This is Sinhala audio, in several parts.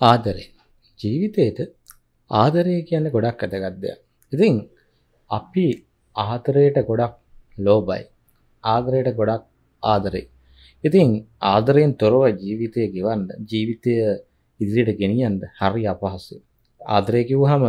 ආදරේ. ජීවිතයට ආදරය කියන්න ගොඩක් ඇතගත්දයක් ඉතින් අපි ආතරයට ගොඩක් ලෝබයි ආදරයට ගොඩක් ආදරේ. ඉතින් ආදරයෙන් තොරව ජීවිතය ගෙවන්න ජීවිතය ඉදිරියට ගෙනියන්ට හරි අපහසු ආදරය කිව්හම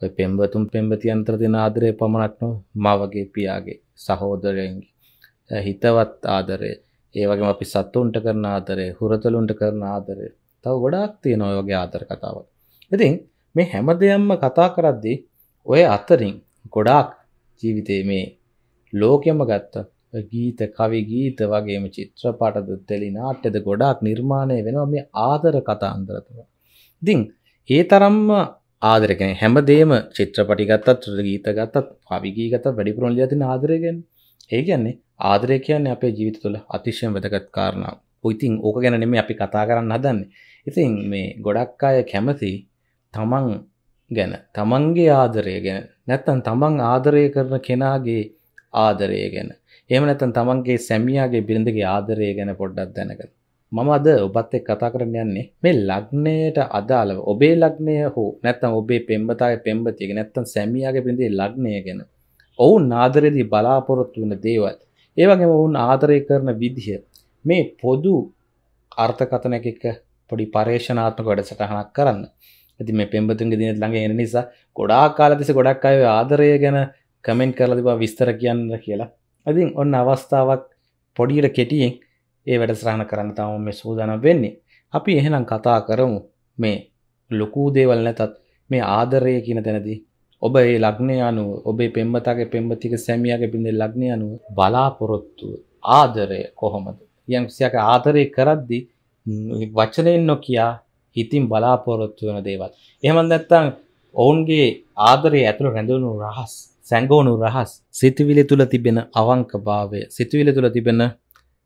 පෙම්බතුම් පෙම්බති අන්ත්‍ර දෙන ආදරය පමණක් නො මවගේ පියාගේ සහෝදරයන්ගේ හිතවත් ආදරය. ඒවගේ අපි සත්තුන්ට කරන ආදරය හුරතලුන්ට කරන ආදරය. තව ගොඩක් තියෙන ඔය වගේ ආදර කතාවක් ඉතින් මේ හැම දෙයම්ම කතා කරද්දී ඔය අතරින් ගොඩාක් ජීවිතේ මේ ලෝකෙම ගත්ත ගීත කවි ගීත වගේම චිත්‍රපටද තෙලි නාට්‍යද ගොඩාක් නිර්මාණය වෙනවා මේ ආදර කතා අන්දරතුව. ඉතින් ඒ තරම්ම ආදරකන හැමදේම චිත්‍රපටි ගත්තත් ගීත ගත්තත් කවිගී ගත වැඩිපුරොන් ලියතින ආදරයගෙන් ඒ කියන්නේ ආදරය කියන්නේ අපේ ජීවිත තුළ අතිශයම වැදගත් කාරණාව. ඉතින් ඕක ගැන නෙමෙයි අපි කතා කරන්න හදන්නේ. ඉතින් මේ ගොඩක් අය කැමති තමන් ගැන තමන්ගේ ආදරය ගැන නැත්තම් තමන් ආදරය කරන කෙනාගේ ආදරය ගැන එහෙම නැත්තම් තමන්ගේ සැමියාගේ බිරිඳගේ ආදරය ගැන පොඩ්ඩක් දැනගන්න. මම අද ඔබත් එක්ක කතා කරන්න යන්නේ මේ ලග්නයට අදාළව ඔබේ ලග්නය හෝ නැත්තම් ඔබේ පෙම්වතාගේ පෙම්වතියගේ නැත්තම් සැමියාගේ බිරිඳේ ලග්නය ගැන. ඔවුන් ආදරයේදී බලාපොරොත්තු වෙන දේවල්, ඒ වගේම ඔවුන් ආදරය කරන විදිහ මේ පොදු අර්ථකථනයක එක්ක පොඩි පර්යේෂණාත්මක වැඩසටහනක් කරන්න. ඉතින් මේ පෙම්වතුන්ගේ දිනෙත් ළඟ එන නිසා ගොඩාක් කාල තිස්සේ ගොඩක් අය ආදරය ගැන කමෙන්ට් කරලා තිබා විස්තර කියන්න කියලා. ඉතින් ඔන්න අවස්ථාවක් පොඩියට කෙටියෙන් ඒ වැඩසටහන කරන්න තම මේ සූදානම් වෙන්නේ. අපි එහෙනම් කතා කරමු මේ ලොකු දේවල් නැතත් මේ ආදරය කියන තැනදී ඔබ ඒ ලග්නය අනුව ඔබේ පෙම්බතගේ පෙම්බතික සැමියගේ පිඳේ ලග්නය අනුව බලාපොරොත්තු ආදරය කොහොමද යම් සියක ආදරය කරද්දි වචනයෙන් නොකියා හිතින් බලාපොරොත්තු වෙන දේවල් එහෙම නැත්තම් ඔවුන්ගේ ආදරය ඇතුළ රැඳවුණු රහස් සැංගෝනු රහස් සිතුවිලි තුළ තිබෙන අවංකභාවය සිතුවිලි තුළ තිබෙන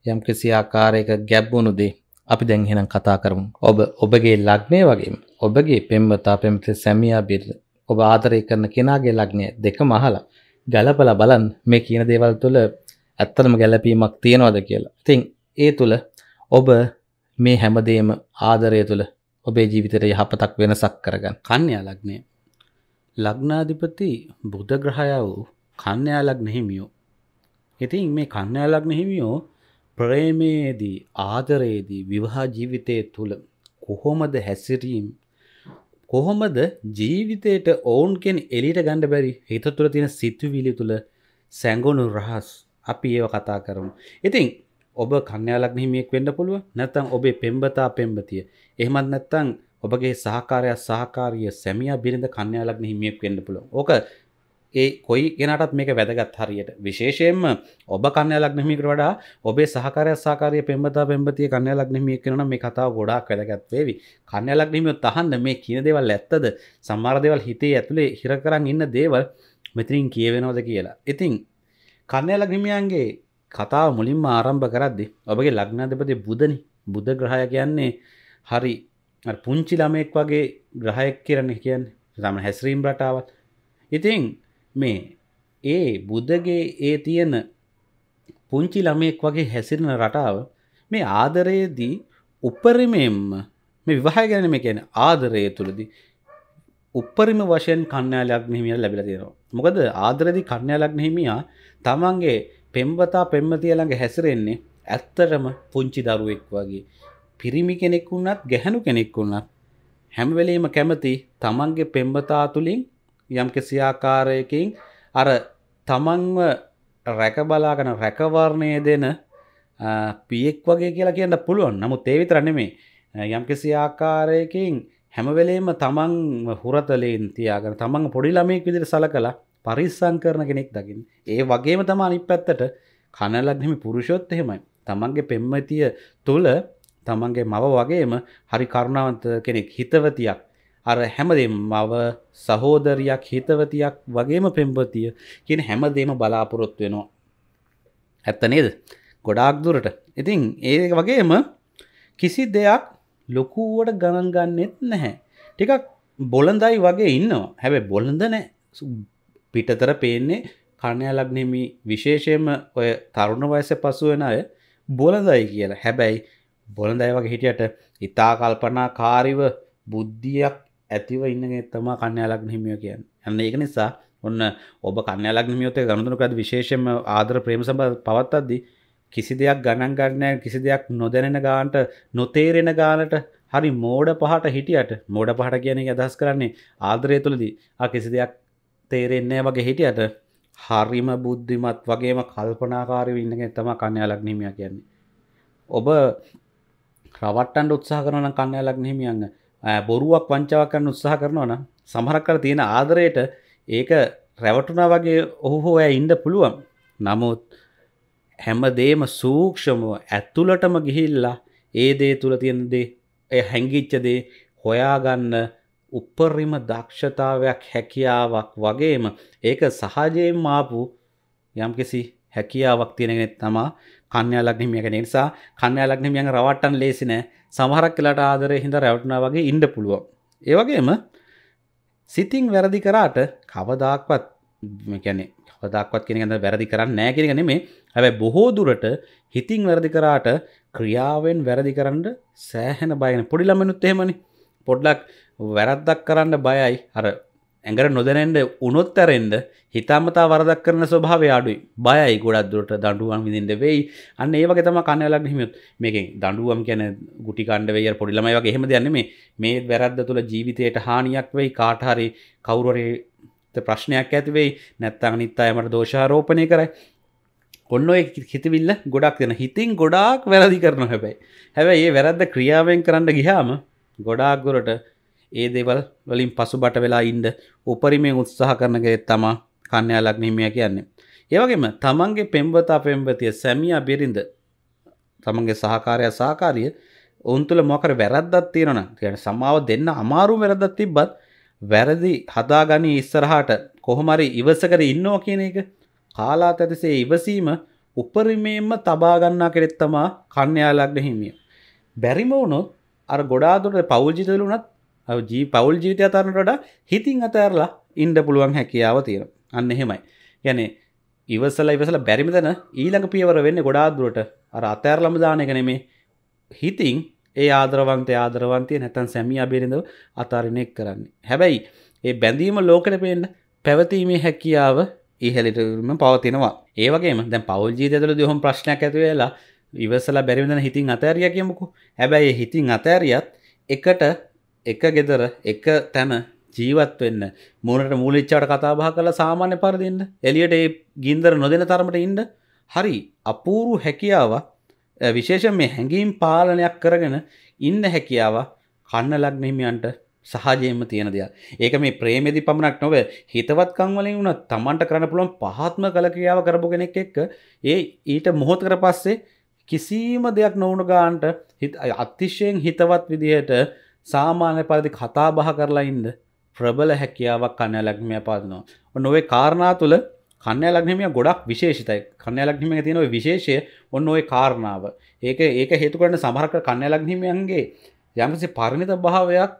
යම් කිසි ආකාරයක ගැබ්බුණු දේ අපි දැන් එහෙනම් කතා කරමු ඔබ ඔබගේ ලග්නය වගේම ඔබගේ පෙම්වතා පෙම්වත සැමියා බිරිඳ ඔබ ආදරය කරන කෙනාගේ ලග්නය දෙකම අහලා ගලපලා බලන්න මේ කියන දේවල් තුළ ඇත්තටම ගැලපීමක් තියනවද කියලා. ඉතින් ඒ තුළ ඔබ මේ හැමදේම ආදරය තුළ ඔබේ ජීවිතයට යහපතක් වෙනසක් කරගන්න. කන්‍යා ලග්නය. ලග්නාධිපති බුද්ධ ග්‍රහයා වූ කන්‍යා ලග්න හිමියෝ. ඉතින් මේ කන්‍යා ලග්න හිමියෝ ප්‍රේමයේදී ආදරයේදී විවාහ ජීවිතය තුළ කොහොමද හැසිරීම් කොහොමද ජීවිතයට ඔවුන් කෙන එලිට ගණඩ බැරි හිත තුළ තියෙන සිතුවිලි තුළ සැංගොනු රහස් අපි ඒව කතා කරමු. ඉතින් ඔබ කන්‍යාලක් හිමියෙක් වෙන්න පුළුව නැත්තම් ඔබේ පෙම්බතා පෙම්බතිය එහෙමත් නැත්තං ඔබගේ සහකාරයක් සහකාරිය සැමිය බිරිඳ කන්‍යාලක් හිමියෙක් වෙන්න පුළුව ඕක ඒ කොයි ගෙනටත් මේක වැදගත් හරියට. විශේෂයෙන්ම ඔබ කන්‍යාලක් නමිකට වඩා ඔබේ සහකාරය සාකාරය පෙන්බතා පෙන්බතිය කන්‍යාලක් නමිය කරන මේ කතාව ගොඩක් වැදගත් වේවි. කන්‍යාලක් නමියොත් තහන්න මේ කියන දේවල් ඇත්තද? සම්මාර දේවල් හිතේ ඇතුළේ හිර කරන්න ඉන්න දේවල් මෙතිරින් කියවෙනවද කියලා. ඉතිං කන්‍යාලක් හිමියන්ගේ කතාව මුලින්ම ආරම්භ කරද්දි ඔබගේ ලග්නාධපති බුදනි බුද්ධ ග්‍රහය කියන්නේ හරි පුංචි ළමෙක් වගේ ග්‍රහයක් කියරන්න කියන්න. තම හැස්රීම් රටාවත්. ඉතිං මේ ඒ බුද්ධගේ ඒ තියෙන පුංචි ළමයෙක් වගේ හැසිරෙන රටාව මේ ආදරයේදී උපරිමෙන්ම මේ විවාහය ගැන මේ කියන ආදරය තුළදී උපරිම වශයෙන් කන්‍යාලයක් හිමිය ලැබිල තියෙනවා. මොකද ආදරදි කන්‍යාලක් හිමියා තමන්ගේ පෙම්වතා පෙම්මතිය ළඟ හැසිරෙන්නේ ඇත්තටම පුංචි දරුවෙක් වගේ. පිරිමි කෙනෙක් වුන්නත් ගැහැණු කෙනෙක් වුන්නත් හැමවෙලීම කැමති තමන්ගේ පෙම්බතා තුළින් යම් කිසිආකාරයකින් අර තමන්ව රැකබලාගන රැකවර්ණය දෙන පියෙක් වගේ කියලා කියන්න පුළුවන්. නමුත් ඒවිතර නෙමේ යම් කිසි ආකාරයකින් හැමවෙලේම තමන් හුරතලයෙන් තියාගෙන තමන් පොඩි ළමයෙක් විදිර සල කලා පරිස්සං කරන කෙනෙක් දකිින් ඒ වගේම තම අනි පැත්තට කනලක්නෙමි පුරුෂොත් එහෙමයි. තමන්ගේ පෙම්මතිය තුළ තමන්ගේ මව වගේම හරි කරුණාවන්ත කෙනෙක් හිතවතියක් අර හැමදේම මව සහෝදරයක් හිතවතියක් වගේම පෙම්පතිය කියන හැමදේම බලාපොරොත්තු වෙනවා. ඇත්ත නේද? ගොඩාක් දුරට. ඉතින් ඒ වගේම කිසි දෙයක් ලොකුවට ගණන් ගන්නෙත් නැහැ. ටිකක් බොලඳයි වගේ ඉන්නවා. හැබැ බොලඳ නෑ පිටතර පේන්නේ කණ්‍යලක්නෙමි විශේෂයෙන්ම ඔය තරුණ වයස පසුවෙන අය බොලඳයි කියලා. හැබැයි බොලඳයි වගේ හිටියට ඉතා කල්පනා කාරිව බුද්ධියක් ඇතිව ඉන්න තමා කන්‍යාලක් හිමියෝ කියන්න. යන්න ඒක නිසා ඔන්න ඔබ කන්‍යාලක් හිමියොත ගණතුනකද විශේෂෙන්ම ආදර ප්‍රේම සබ පවත්තද්දි කිසි දෙයක් ගණන් ගන්නෑ කිසි දෙයක් නොදැනෙන ගාන්ට නොතේරෙන ගානට හරි මෝඩ පහට හිටියට මෝඩ පහට කියන අදහස් කරන්නේ ආදරය තුළදී. කිසි දෙයක් තේරෙන්නේ වගේ හිටියට හරිම බුද්ධිමත් වගේම කල්පනාකාරව ඉන්නගෙන තම කන්‍යාලක් නීමිය කියන්නේ. ඔබ රවට්ටන්ට උත්සාහ කරන කන්‍යාලක් නහිමියන්න. බොරුවක් වංචාවකන්න උත්සාහ කරනවන සමහරක් කර තියෙන ආදරයට ඒක රැවටුනා වගේ ඔහු හෝ ඇ ඉන්ඩ පුළුවන්. නමුත් හැම දේම සූක්ෂමව ඇත්තුලටම ගිහිල්ලා ඒ දේ තුළ තියෙනදේ එය හැංගිච්චදේ හොයාගන්න උපරිම දක්ෂතාවයක් හැකියාවක් වගේම ඒක සහජයෙන් මාපු යම්කිසි හැකියාවක් තියෙනගෙනෙත් තමා. කන්‍යා ලක්නහිමියක නිසා කන්‍යා ලක්නහිමියන් රවට්ටන් ලේසිනෑ සමහරක් කලාට ආදරය හිද රැවටනා වගේ ඉන්ඩ පුළුවන්. ඒවගේම සිතිං වැරදි කරාට කවදක්වත් කැනෙ කවදක්වත් කෙනෙ වැරදි කරන්න නෑ කෙනෙ නෙමේ. හැබැ බොහෝ දුරට හිතිං වැරදි කරාට ක්‍රියාවෙන් වැරදි කරන්න සෑහෙන බයන පොඩිලමනුත් එහෙමනි. පොඩ්ලක් වැරද්දක් කරන්න බයයි. අර ඇඟට නොදැනෙන්ට උනොත්තැරෙන්ද හිතාමතා වරදක් කරන ස්වභාව අඩුයි. බයයි ගොඩක් දුරට දඩුවන් විදිට වෙයි. අන්න ඒවගේ තම කන්නලක් හිමත් මේකින් දඩුවම් කියන ගුටි කණ්ඩවය පොඩිලමයි වගේ. හෙම දන්න මේ මේ වැරද්ද තුළ ජීවිතයට හානියක් වෙයි. කාටහරි කවුරරේ ප්‍රශ්නයක් ඇතිවෙයි නැත්තං නිත්තායමට දෝෂාරෝපනය කරයි. ඔන්න ඔය හිතවිල්ල ගොඩක් දෙන හිතින් ගොඩාක් වැරදි කරන හැබැයි. හැබැයි ඒ වැරද්ද ක්‍රියාවෙන් කරන්න ගිහාම ගොඩාක් ගොරට ඒ දෙවල් වලින් පසු බට වෙලා ඉන්ඩ උපරිමෙන් උත්සාහ කරනගේ තමා කන්‍යාලක් නිමිය කියන්නේ. ඒවගේම තමන්ගේ පෙම්වතා පෙම්වතිය සැමිය බිරිඳ තමන්ගේ සහකාරය සාකාරිය ඔවුන් තුළ මොකර වැරද්දත් තියෙනන කියන සමාව දෙන්න අමාරු වැරදත් තිබ්බත් වැරදි හදාගනී ඉස්සරහට කොහොමරි ඉවසකර ඉන්නෝ කියන එක කාලාත් ඇතිසේ ඉවසීම උපරිමේම තබාගන්නා කෙරෙත්තමා කන්‍යාලක්ද හිමිය. බැරිම වුණොත් අර ගොඩාදුරට පෞල්ජිතලුනත් ජී පවුල් ජීවිතය අතරනට හිතින් අතඇරලා ඉන්ඩ පුළුවන් හැකියාව තියෙන අන්න එහෙමයි. යනේ ඉවසල ඉවසල බැරිමිතන ඊළඟ පියවර වෙන්න ගොඩාදුරට අර අතෑරලම දානක නෙමේ. හිතින් ඒ ආදරවන්තය ආදරවන්තය නැතන් සැමිය අබිරිඳව අතාරණයක් කරන්නේ. හැබැයි ඒ බැඳීම ලෝකට පේෙන්ට පැවතීමේ හැකියාව ඉහලිටම පවතිනවා. ඒවගේ දැ පවල් ජීතතුළ දහොම ප්‍රශ්නයක් ඇති වෙලා ඉවසල බැරිවිඳන හිතින් අතෑරිය කියමුකු. හැබැයි හිතින් අතෑරියත් එකට එක ගෙදර එක තැන ජීවත් වෙන්න. මුණට මූලිච්චාට කතාබහ කළ සාමාන්‍ය පරදින්න එලියට ඒ ගින්දර නොදෙන තරමට ඉන්ඩ හරි අපූරු හැකියාව. විශේෂ මේ හැඟීම් පාලනයක් කරගෙන ඉන්න හැකියාව කන්න ලක්නෙහිමියන්ට සහජයෙන්ම තියෙන දෙයක්. ඒක මේ ප්‍රේමදි පමණක් නොව හිතවත්කං වලින් වුණ තමන්ට කරන්න පුළුවන් පහත්ම කළ ක්‍රියාව කරපු කෙනෙක් එක්ක ඒ ඊට මොහොත කර පස්සේ කිසිීම දෙයක් නොවුණු ගාන්ට අතිශයෙන් හිතවත් විදිහට සාමාන්‍ය පරිදි කතා බහ කරලා ඉන්න ප්‍රබල හැකියාවක් කන්නය ලක්මිය පාදනවා. නොවේ කාරණා තුළ කන්නය ලක්නමිය ගොඩක් විශේෂතයි. කන්නය ලක්නීම තියෙනව විශේෂය ඔන්න ඔය කාරණාව. ඒක ඒක හේතුකරන සමහරක කන්නය ලක්නීමයන්ගේ යම්කිසි පරිණිත භාවයක්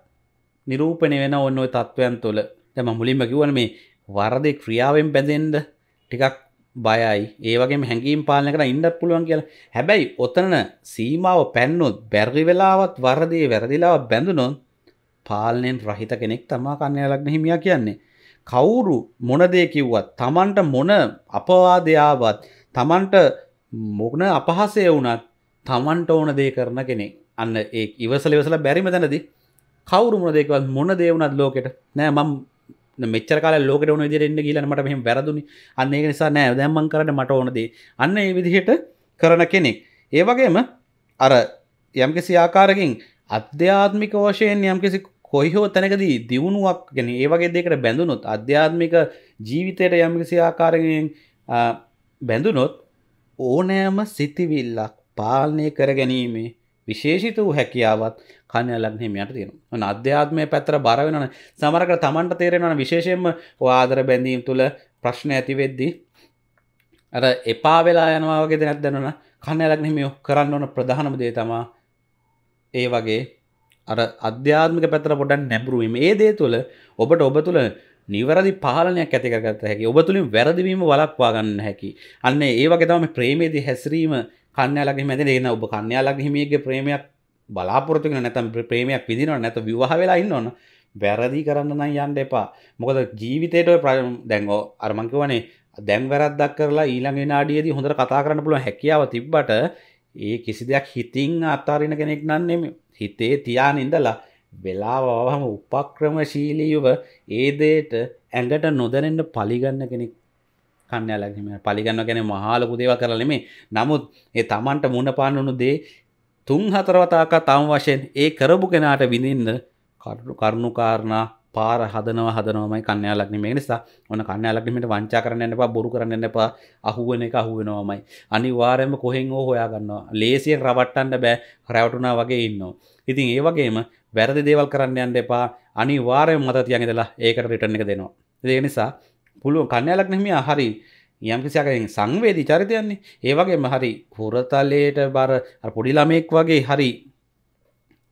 නිරූපණය වෙන ඔන්න ඔය තත්ත්වයන් තුළ. තැම මුලින්ම කිවන මේ වරදෙ ක්‍රියාවෙන් බැඳෙන්ද ටිකක් බයයි. ඒවගේ හැඟීම් පාලන කර ඉන්නත් පුළුවන් කියලා. හැබැයි ඔතන සීමාව පැන්නොත් බැර්ගි වෙලාවත් වරදේ වැරදිලාව බැඳුනොත් පාලනයෙන් රහිත කෙනෙක් තමා කන්නය ලක්න හිමිය කියන්නේ. කවුරු මොනදේ කිව්වත් තමන්ට මොන අපවාදයාවත් තමන්ට මොගන අපහසය වුනත් තමන්ට ඕන දේ කරන කෙනෙක්. අන්න ඒ ඉවසල වෙසල බැරිම තැනද කවරු මොන දෙකවත් මොන දේවනත් ලෝකෙට නෑ මම් මෙච්චර කාල ලෝක ඕන දිරෙන්න්න කියලන මට මෙහම වැරදුනි. අන්න ඒ නිසා නෑ. දැම්මන් කරන්න මට ඕනදේ අන්න ඒ විදිහට කරන කෙනෙක්. ඒවගේම අර යම්කිසි ආකාරකින් අධ්‍යාත්මික වශයෙන් යම්කිසි කොයිහෝ තැනකදී දියුණුවක් ගැන ඒවගේ දෙකට බැඳුනොත් අධ්‍යාත්මික ජීවිතයට යම්කිසි ආකාරයෙන් බැඳුනොත් ඕනෑම සිතිවිල්ලක් පාලනය කර ගැනීමේ විශේෂිත වූ හැකියාවත් කන්‍යලක් හිමියට තියෙන න අධ්‍යාත්මය පැත්තර බරවෙනන සමරක තමන්ට තේරෙනවන විශේෂයෙන්ම ආදර බැඳීම් තුළ ප්‍රශ්න ඇතිවෙද්දී අර එපා වෙලා යනවාගේ දෙනැත් දැනන කන්නලක් හිමියෝ කරන්න ඕන ප්‍රධානම දේ තමා ඒ වගේ අර අධ්‍යාත්මික පැතර පොඩන් නැබරුවීම ඒ දේ තුළ ඔබට ඔබ තුළ නිවරදි පාලනයක් ඇතිකරගත හැකි ඔබ තුළින් වැරදිවීම වලක්වා ගන්න හැකි. අන්න ඒ වගේ තම ප්‍රේමේදී හැසිරීම කන්‍යාලගේ මැති දෙන ඔබ කන්‍යාලක් හිමියගේ ප්‍රේමයක් බලාපොරතුගෙන නැතම් ප්‍රේමයක් විදිනව නැත විවාහ වෙලා ඉන්න ඕන. වැරදි කරන්න නම් යන්න එපා. මොකද ජීවිතයට දැන්ගෝ අරමංකවනේ දැන් වැරද්දක් කරලා ඊළඟ නාඩියදී හොඳට කතා කරන්න පුළුවන් හැකියාව තිබ්බට ඒ කිසි දෙයක් හිතින් අත්තාරින කෙනෙක් නන්නෙම හිතේ තියාන ඉඳලා වෙලාවවහම උපක්‍රමශීලීව ඒදේට ඇඟට නොදැනෙන්ට පලිගන්න කෙනෙක් කන්නයාලගීම පලිගන්න ගැන මහාලකු දේව කරලෙමේ නමුත් ඒ තමන්ට මුණ පාන්නනු දේ තුන් හතරවතාක තම වශයෙන් ඒ කරපු කෙනාට විඳින්න කරුණුකාරණා පාර හදනව හදනවමයි කන්‍යාලක්න මේ නිසා ඔන්න කන්‍යාලක්නීමට වංචා කරන්න එපා බොරු කරන්න එපා අහුවන එක අහුවෙනවාමයි. අනිවාරයම කොහෙන් හෝ හොයාගන්නවා ලේසියෙන් රවට්ටන්න බෑ රැවටුනා වගේ ඉන්න ඉතින් ඒ වගේම වැරදි දේවල් කරන්න යන්න එපා. අනිවාරය මත තියන්ගෙදලා ඒකට රිටර්න එක දෙනවා. ඒ නිසා පුළුව කන්‍යාලක් නෙමිය හරි යම්කිසියකෙන් සංවේදී චරිතයන්නේ. ඒවගේම හරි හුරතලයට බර පොඩි ළමෙක් වගේ හරි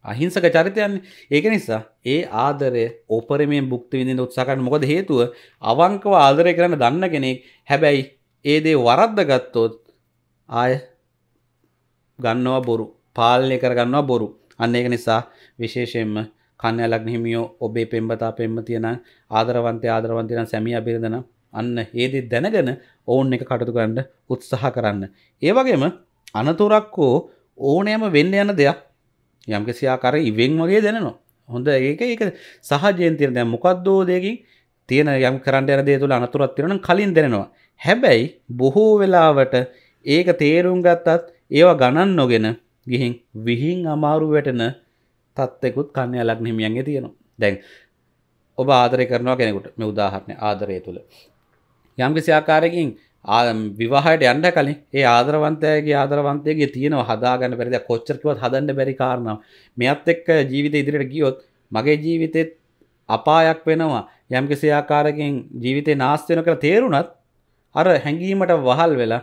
අහිංසක චරිතයන්නේ. ඒක නිසා ඒ ආදරය ඕපරමෙන් බුක්ති විඳින්න උත්සාහකරන මොකද හේතුව? අවංකව ආදරය කරන්න දන්න කෙනෙක්. හැබැයි ඒ දේ වරද්ද ගත්තොත් ආය ගන්නවා බොරු පාලනය කරගන්නවා බොරු. අන්න ඒක නිසා විශේෂයෙන්ම කන්‍යලක් හිමියෝ ඔබේ පෙම්බතා පෙම්මතියන ආදරවන්තය ආදරවන්තයන සැමිය අබිරදන අන්න ඒදි දැනගෙන ඔවුන් එක කටතු කරන්න උත්සාහ කරන්න. ඒවගේම අනතුරක්කෝ ඕනෑම වෙන්න යන දෙයක් යම්කිසියාකර ඉවෙන් වගේ දැනවා. හොඳ ඒක ඒක සහජයන්තිර දැ මොකක්දෝ දෙකින් තියෙන යම් කරන්න යන දේ තුළ අනතුරත් තිරන කලින් දෙනවා. හැබැයි බොහෝ වෙලාවට ඒක තේරුම් ගත්තත් ඒවා ගණන් නොගෙන ගිහින් විහින් අමාරු වැටෙන තත්වෙකුත් කන්‍ය ලක් හිමියන්ගේ තියෙනවා දැන් ඔබ ආදරය කරනවා කෙනෙකුට මේ උදාහරණය ආදරය තුළ යම්කිසි ආකාරයකින් විවාහයට යන්න කලින් ඒ ආදරවන්තයගේ ආදරවන්තයගේ තියෙනවා හදාගන්න බැරිද කොච්චරකිවත් හදන්න බැරි කාරණාව. මෙයත් එක්ක ජීවිත ඉදිරියට ගියොත් මගේ ජීවිතෙත් අපායක් වෙනවා. යම්කිසි ආකාරකින් ජීවිතේ නාස්ති වෙන කියලා තේරුණත් අර හැඟීමට වහල් වෙලා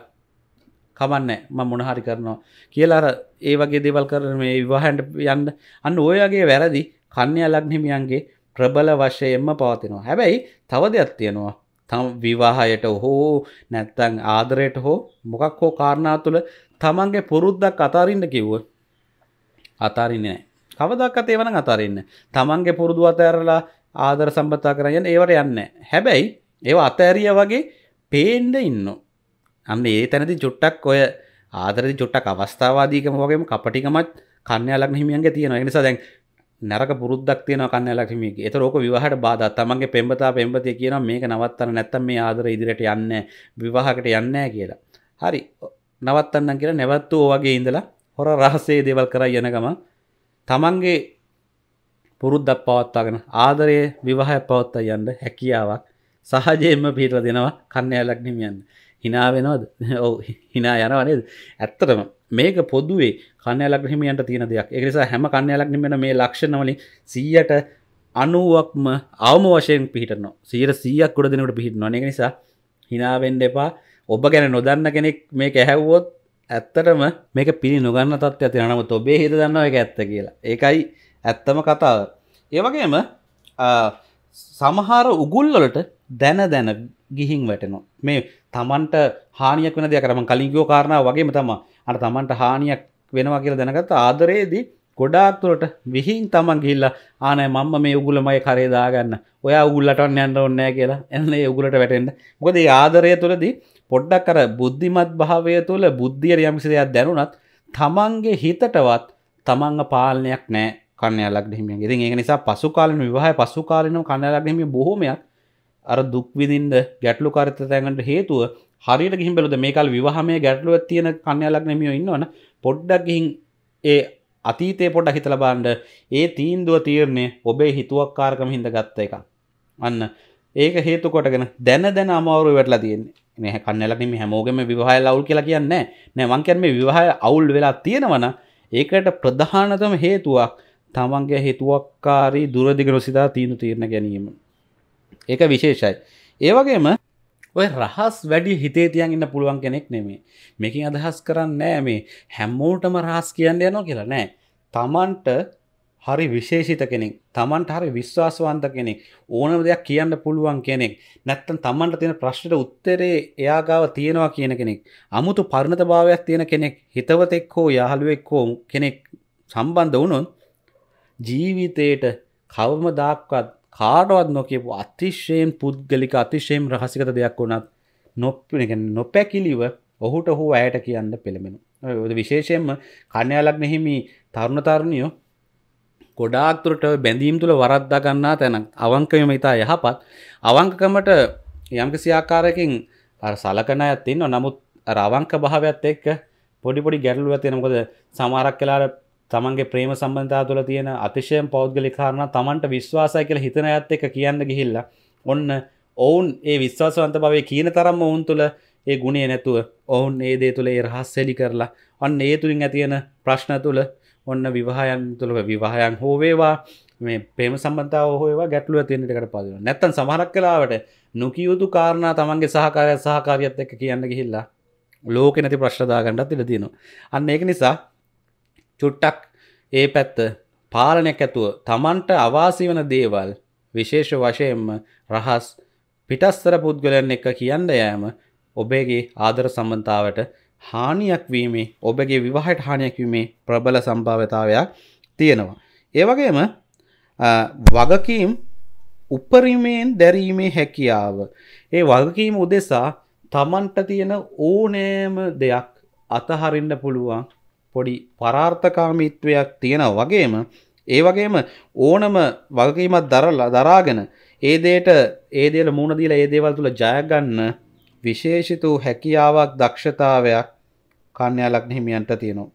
කමන්න ම මොනහරි කරනවා කියලා ඒ වගේ දෙවල් කරන මේ විවාහන්ට යන්න. අන්න ඔයගේ වැරදි කන්‍ය ලක්හිමියන්ගේ ප්‍රබල වශයෙන්ම පවතිනවා. හැබැයි තව දෙයක් තියෙනවා. තම විවාහයට හෝ නැත්තං ආදරයට හෝ මොකක් හෝ කාරණා තුළ තමන්ගේ පුරුද්දක් අතාරින්න කිව්ව අතාරින්නේ නෑ කවදක්කත් ඒවන අතාරන්න තමන්ගේ පුරුදු අතඇරලා ආදර සම්බතා කරයන් ඒවට යන්න හැබැයි ඒව අතඇරිය වගේ පේන්ඩ ඉන්න අන්න ඒ තැනති චුට්ටක් ඔය ආදරදි චුට්ටක් අවස්ථාවාදීකම වගේම කපටිකමත් කන්‍යලක් හිමියන්ගේ තියෙන නිසා දැන් නැරක පුරුද්දක් තියෙන කන්නලක්හිමික එත රෝක විවාහට බාද තමන්ගේ පෙම්බතා පෙම්පතිය කියන මේක නවත්තන්න නැත්තම් මේ ආදර ඉදිරියට යන්න විවාහකට යන්න කියලා. හරි. නවත්තන්න කියලා නැවත්තු වගේ ඉඳලා හොර රහසේ දේවල් කර යනකම තමන්ගේ පුරුද්දක් පවත්තාගෙන ආදරයේ විවාහය පවත්තා යන්න හැකියාවක් සහජයෙන්ම පිහිටල දෙනවා කන්නෑලක් නිමියන්න හිනාවෙනවද ඔව හිනා යනවනේද ඇත්තටම මේක පොදුවේ කන්නෑලක් හිමියන්ට තියෙන දෙයක්. එකනිසා හැම කන්නෑලක් නිමෙන මේ ලක්ෂණවලින් සීයට අනුවක්ම අවම වශයෙන් පිහිටනවා. සීර සීයක් ගොඩ දෙනට පිහිටනවා. එක නිසා හිනාවෙන්ඩ එපා. ඔබ ගැන නොදන්න කෙනෙක් මේ ඇහැව්වොත් ඇත්තටම මේක පිළි නොගන්න තත්ව ඇති නමුත් ඔබේ හිත දන්නවා එක ඇත්ත කියලා. ඒකයි ඇත්තම කතාව. ඒවගේම සමහර උගුල්ලොලට දැන දැන ගිහින් වැටෙනවා. මේ තමන්ට හානියක් වෙන දෙයක් කරම කලින්ගෝ කාරණාව වගේම තම අට තමන්ට හානියක් වෙනවා කියලා දැනගත් ආදරයේදී ගොඩාක් තුරට විහින් තමන් ගිල්ල ආනය මම්ම මේ උගුලමයි කරේදාගන්න ඔය උගුල්ලටවන් යන්න ඔන්නෑ කියලා එන්න උගුලට වැටෙන්ට මොකද ආදරය තුළදී පොඩ්ඩක් කර බුද්ධිමත් භාවය තුළ බුද්ධිය යම්සි දෙයක් දැනුනත් තමන්ගේ හිතටවත් තමන්ග පාලනයක් නෑ කන්නයාලක් හිමිය ඉතින් ඒ නිසා පසුකාලන විවාහ පසුකාලනම කන්නයාලක් හිමිය බොහොමයක් අර දුක්විදින්ද ගැටලු කරත තැන්ට හේතුව හරිට ගිහිම් බැලුද මේකල් විවාහමය ගැටලුව තියෙන කන්නයාලක් නෙමියෝ ඉන්නවන. පොඩ්ඩක් ගිහින් ඒ අතීතය පොඩ හිතල බාන්ඩ ඒ තීන්දුව තීරණය ඔබේ හිතුවක් කාරකම හිද ගත්ත එක අන්න ඒක හේතු කොටගෙන දැන දැන අමාවරු වැටලා තියෙන්නේ. නහ කන්නලකිම හැමෝගම විවාහය ලවුල් කියලා කියන්න නෑවංකැන් මේ විවාහය අවුල් වෙලා තියෙනවන ඒකට ප්‍රධානතම හේතුවක් තමන්ගේ හේතුවක්කාරී දුරදිග නොසිතා තීනු තීරණ ගැනීම. ඒක විශේෂයි. ඒවගේම ඔය රහස් වැඩි හිතේ තියන් ඉන්න පුළුවන් කෙනෙක් නෙමේ. මේකින් අදහස් කරන්න නෑ මේ හැම්මෝටම රහස් කියන්න යනවා කියලා නෑ. තමන්ට හරි විශේෂිත කෙනෙක් තමන්ට හරි විශ්වාසවන්ත කෙනෙක් ඕනම දෙයක් කියන්න පුළුවන් කෙනෙක් නැත්තන් තමන්ට තියෙන ප්‍රශ්නයට උත්තරේ එයාගාව තියෙනවා කියන කෙනෙක් අමුතු පරණත භාවයක් තියෙන කෙනෙක් හිතවතෙක් හෝ යාහළුවෙක් හෝ කෙනෙක් සම්බන්ධ වුණොත් ජීවිතයට කවම දාක්වත් කාඩවත් නොකපු අතිශ්‍යයෙන් පුද්ගලික අතිශයෙන් රහසිකත දෙයක් වුණත් නොප්ප නොපැකිලිව ඔහුට හෝ ඇයට කියන්න පෙළමෙන විශේෂයෙන්ම කන්‍යාලක් මෙහිමි තරුණ තරුණියෝ ගොඩාක්තුරට බැඳීම් තුළ වරද්දා ගන්නා තැන අවංකයම ඉතා යහපත්. අවංකකමට යම්කිසි ආකාරයකින් සලකන ඇත්තින්න නමුත් රවංක භාවයක්ත් එක්ක පොඩිපොඩි ගැටලුව තියෙනකොද සමාරක් කලාට තමන්ගේ ප්‍රේම සම්බන්ධතා තුළ තියෙන අතිශයෙන් පෞද්ගලි කාරණ තමන්ට විශ්වාසය කියල හිතන ඇත් එක කියන්න ගිහිල්ල ඔන්න ඔවුන් ඒ විශ්වාසවන්ත භවය කියන තරම් ඔවුන් තුළ ඒ ගුණේ නැතුව ඔවුන් ඒ දේ තුළ ඒ රහස් සෙලි කරලා අන්න ඒ තුළින් ඇතියෙන ප්‍රශ්න තුළ ඔන්න විවාහයන් තුළ විවාහයන් හෝවේවා මේ පේම සම්බන්තාව හෝවා ගැටලුව තියෙනටකට පදින නැත්තන් සමහරක් කලාවට නොකියයුතු කාරණා තමන්ගේ සහකාරය සහකාරියත් එක්ක කියන්න ගිහිල්ලා ලෝක නැති ප්‍රශ්දාගන්නත් ඉල තියෙනවා. අන්න ඒක නිසා චුට්ටක් ඒ පැත්ත පාලනයක් ඇතුව තමන්ට අවාසි වන දේවල් විශේෂ වශයෙන්ම රහස් පිටස්තර පුද්ගලයන් එක කියන්න යෑම ඔබේගේ ආදර සම්බන්තාවට හානියක් වීමේ ඔබගේ විවාහට හානියක් වීමේ ප්‍රබල සම්භාවතාවයක් තියෙනවා. ඒවගේම වගකීම් උපරිමයෙන් දැරීමේ හැකියාව. ඒ වගකීම උදෙසා තමන්ට තියෙන ඕනෑම දෙයක් අතහරින්න පුළුවන් පොඩි පරාර්ථකාමිත්වයක් තියෙන වගේම ඒ වගේම ඕනම වගකීමත් දරලා දරාගෙන ඒ දේට ඒ දේල මුණදීල ඒ දේවල් තුළ ජයගන්න විශේෂිතු හැකියාවක් දක්ෂතාවයක් කන්‍යයාලක් හිමියන්ට තියෙනවා.